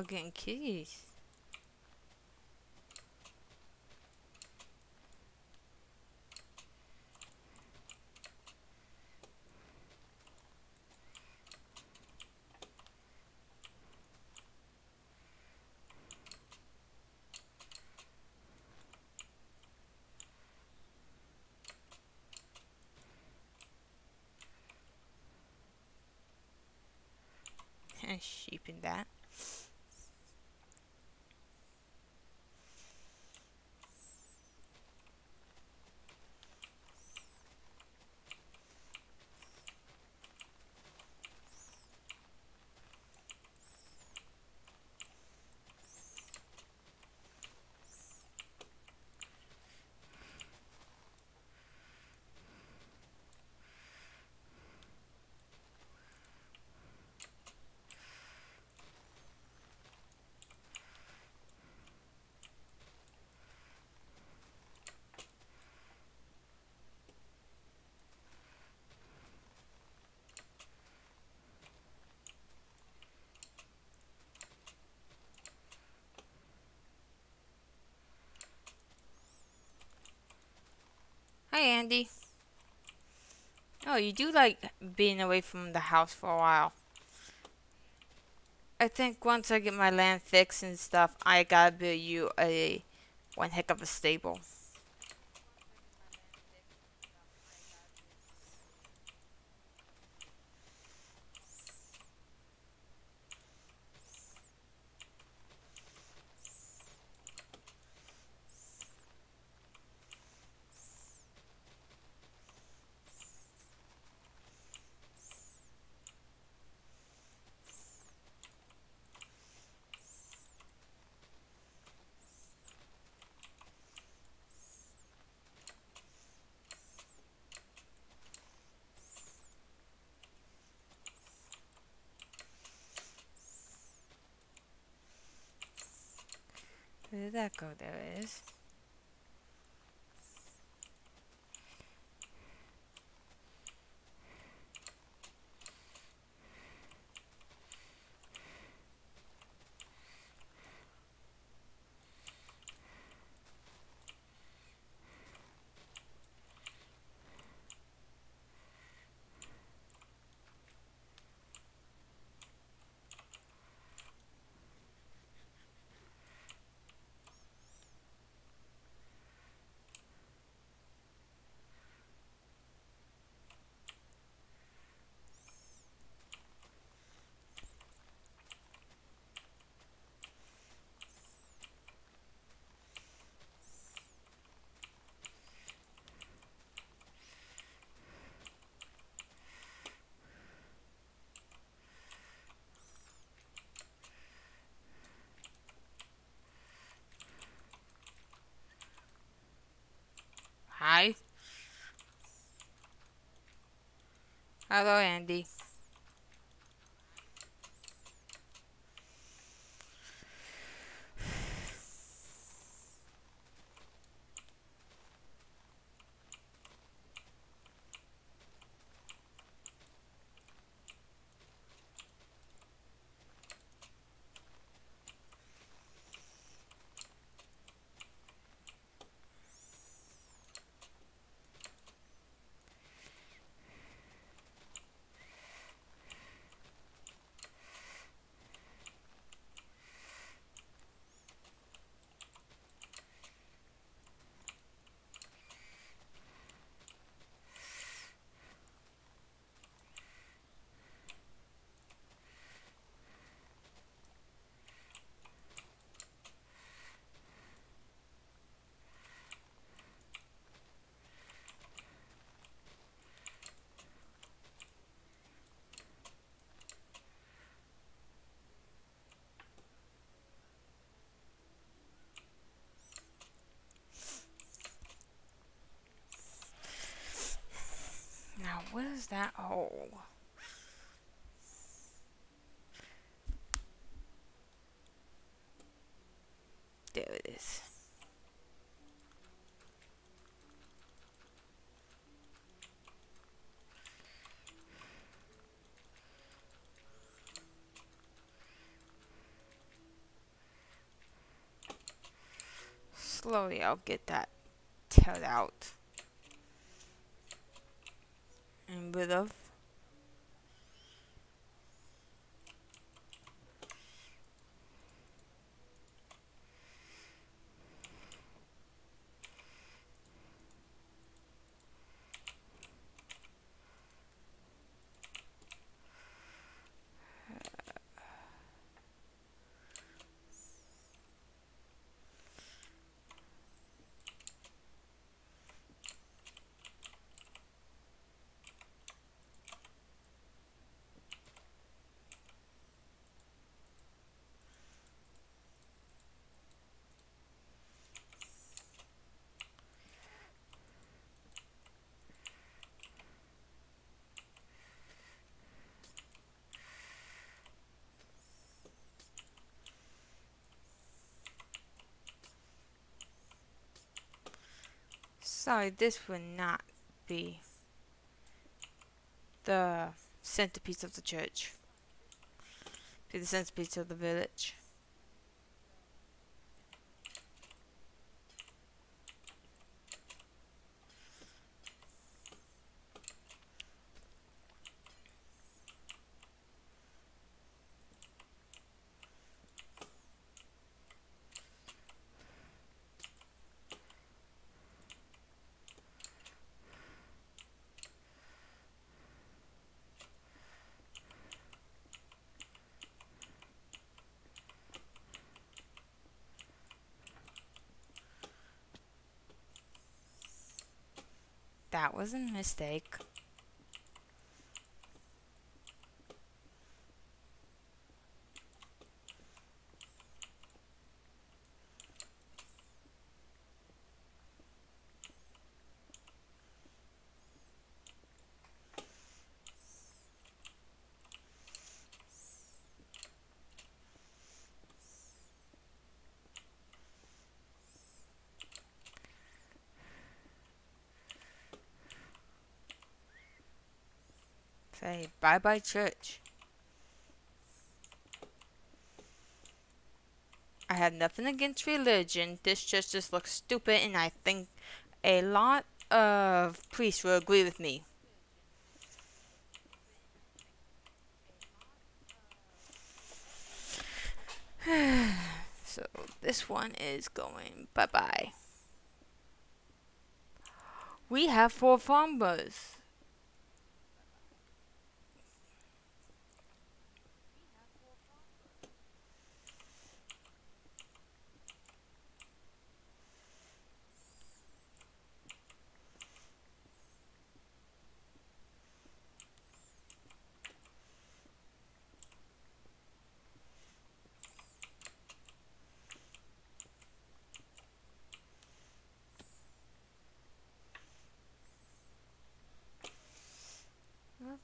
Oh, getting keys. [LAUGHS] Sheep in that. Hi, Andy. Oh, you do like being away from the house for a while. I think once I get my land fixed and stuff, I gotta build you a one heck of a stable. That go? There is. Hi. Hello, Andy. What is that hole? There it is. Slowly I'll get that tailed out. And rid of. Sorry, this would not be the centerpiece of the church. Be the centerpiece of the village. That was a mistake. Bye bye church. I have nothing against religion. This church just looks stupid, and I think a lot of priests will agree with me. [SIGHS] so this one is going bye bye. We have four farmers.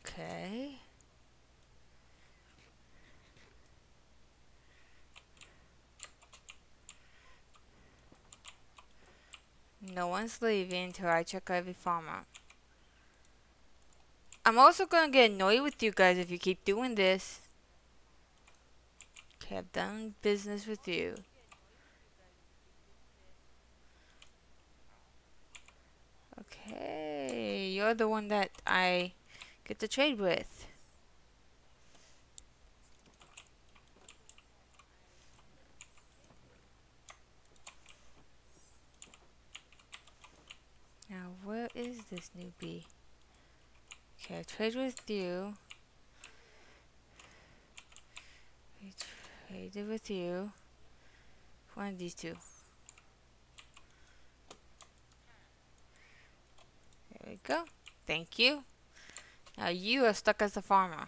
Okay. No one's leaving until I check every farmer. I'm also gonna get annoyed with you guys if you keep doing this. Okay, I've done business with you. Okay, you're the one that I get to trade with. Now, where is this newbie? Okay, I trade with you. I traded with you. One of these two. There we go. Thank you. Now you are stuck as a farmer.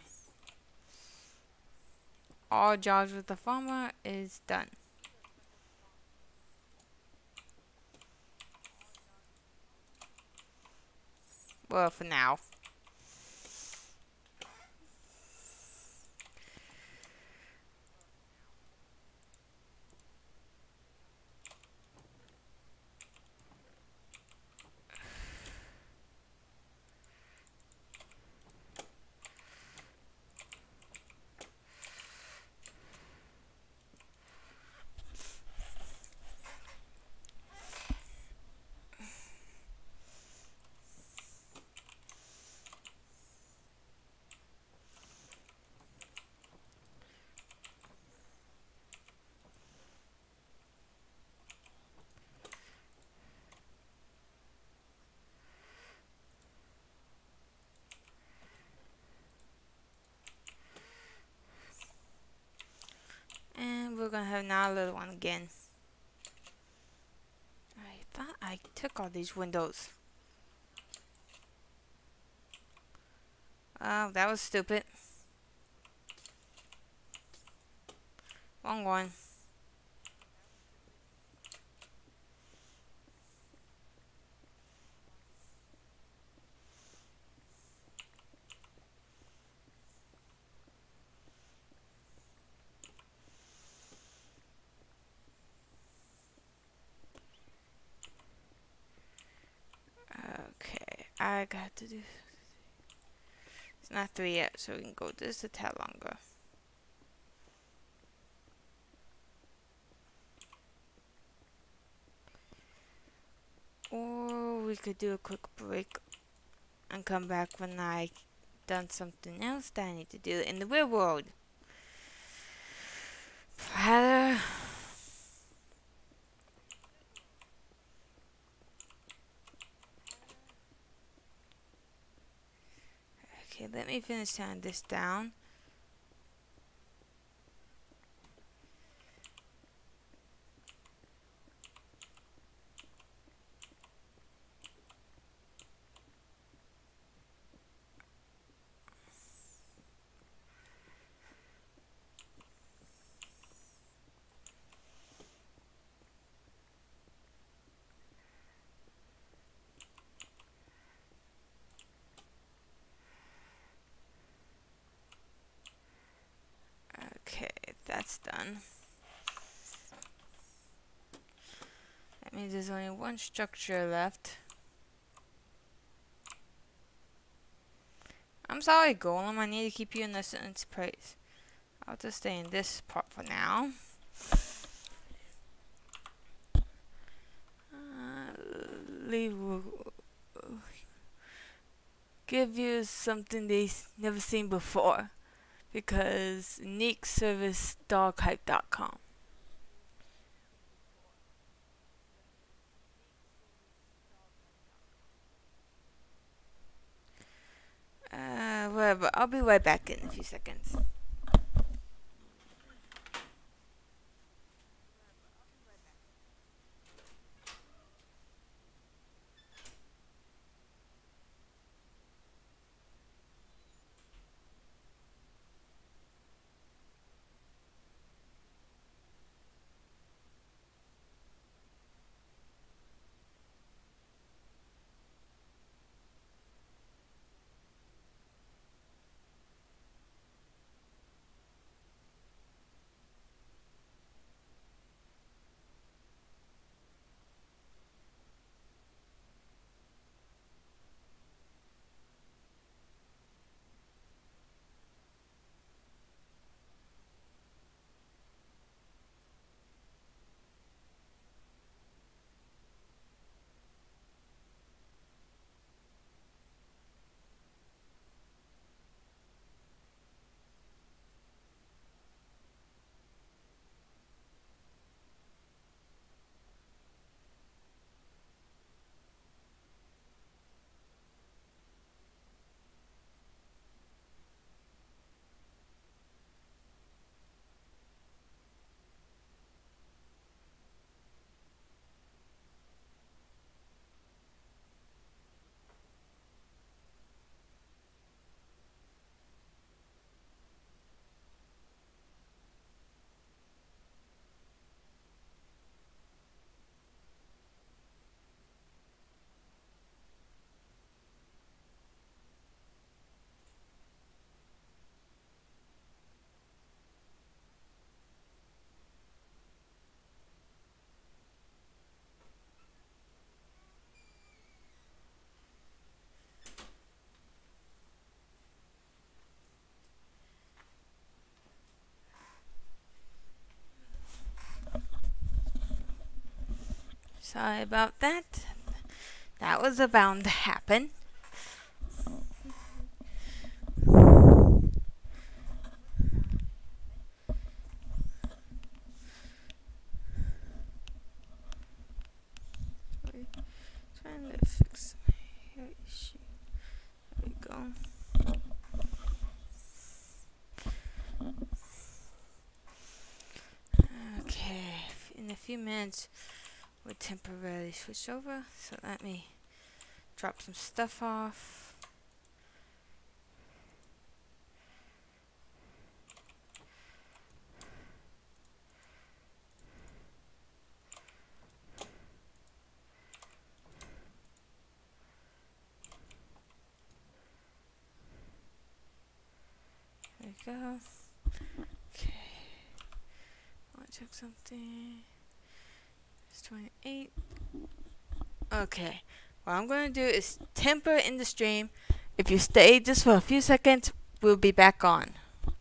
All jobs with the farmer is done. Well, for now. We're gonna have another little one again. I thought I took all these windows. Oh, that was stupid. Wrong one. Okay, I got to do. It's not three yet, so we can go just a tad longer. Or we could do a quick break and come back when I done something else that I need to do in the real world. Platter. Okay, let me finish tearing this down. Okay, done. That means there's only one structure left. I'm sorry, Golem. I need to keep you in this in place. I'll just stay in this part for now. Uh, leave. Give you something they've never seen before because unique service doghype.com. Uh, whatever. I'll be right back in a few seconds. Sorry about that. That was bound to happen. There we go. few minutes will temporarily switch over. So let me drop some stuff off. There we go. Okay. Want to check something? It's 28. Okay. What I'm going to do is temper in the stream. If you stay just for a few seconds, we'll be back on.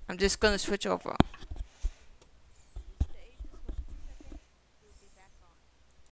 I'm just going to switch over.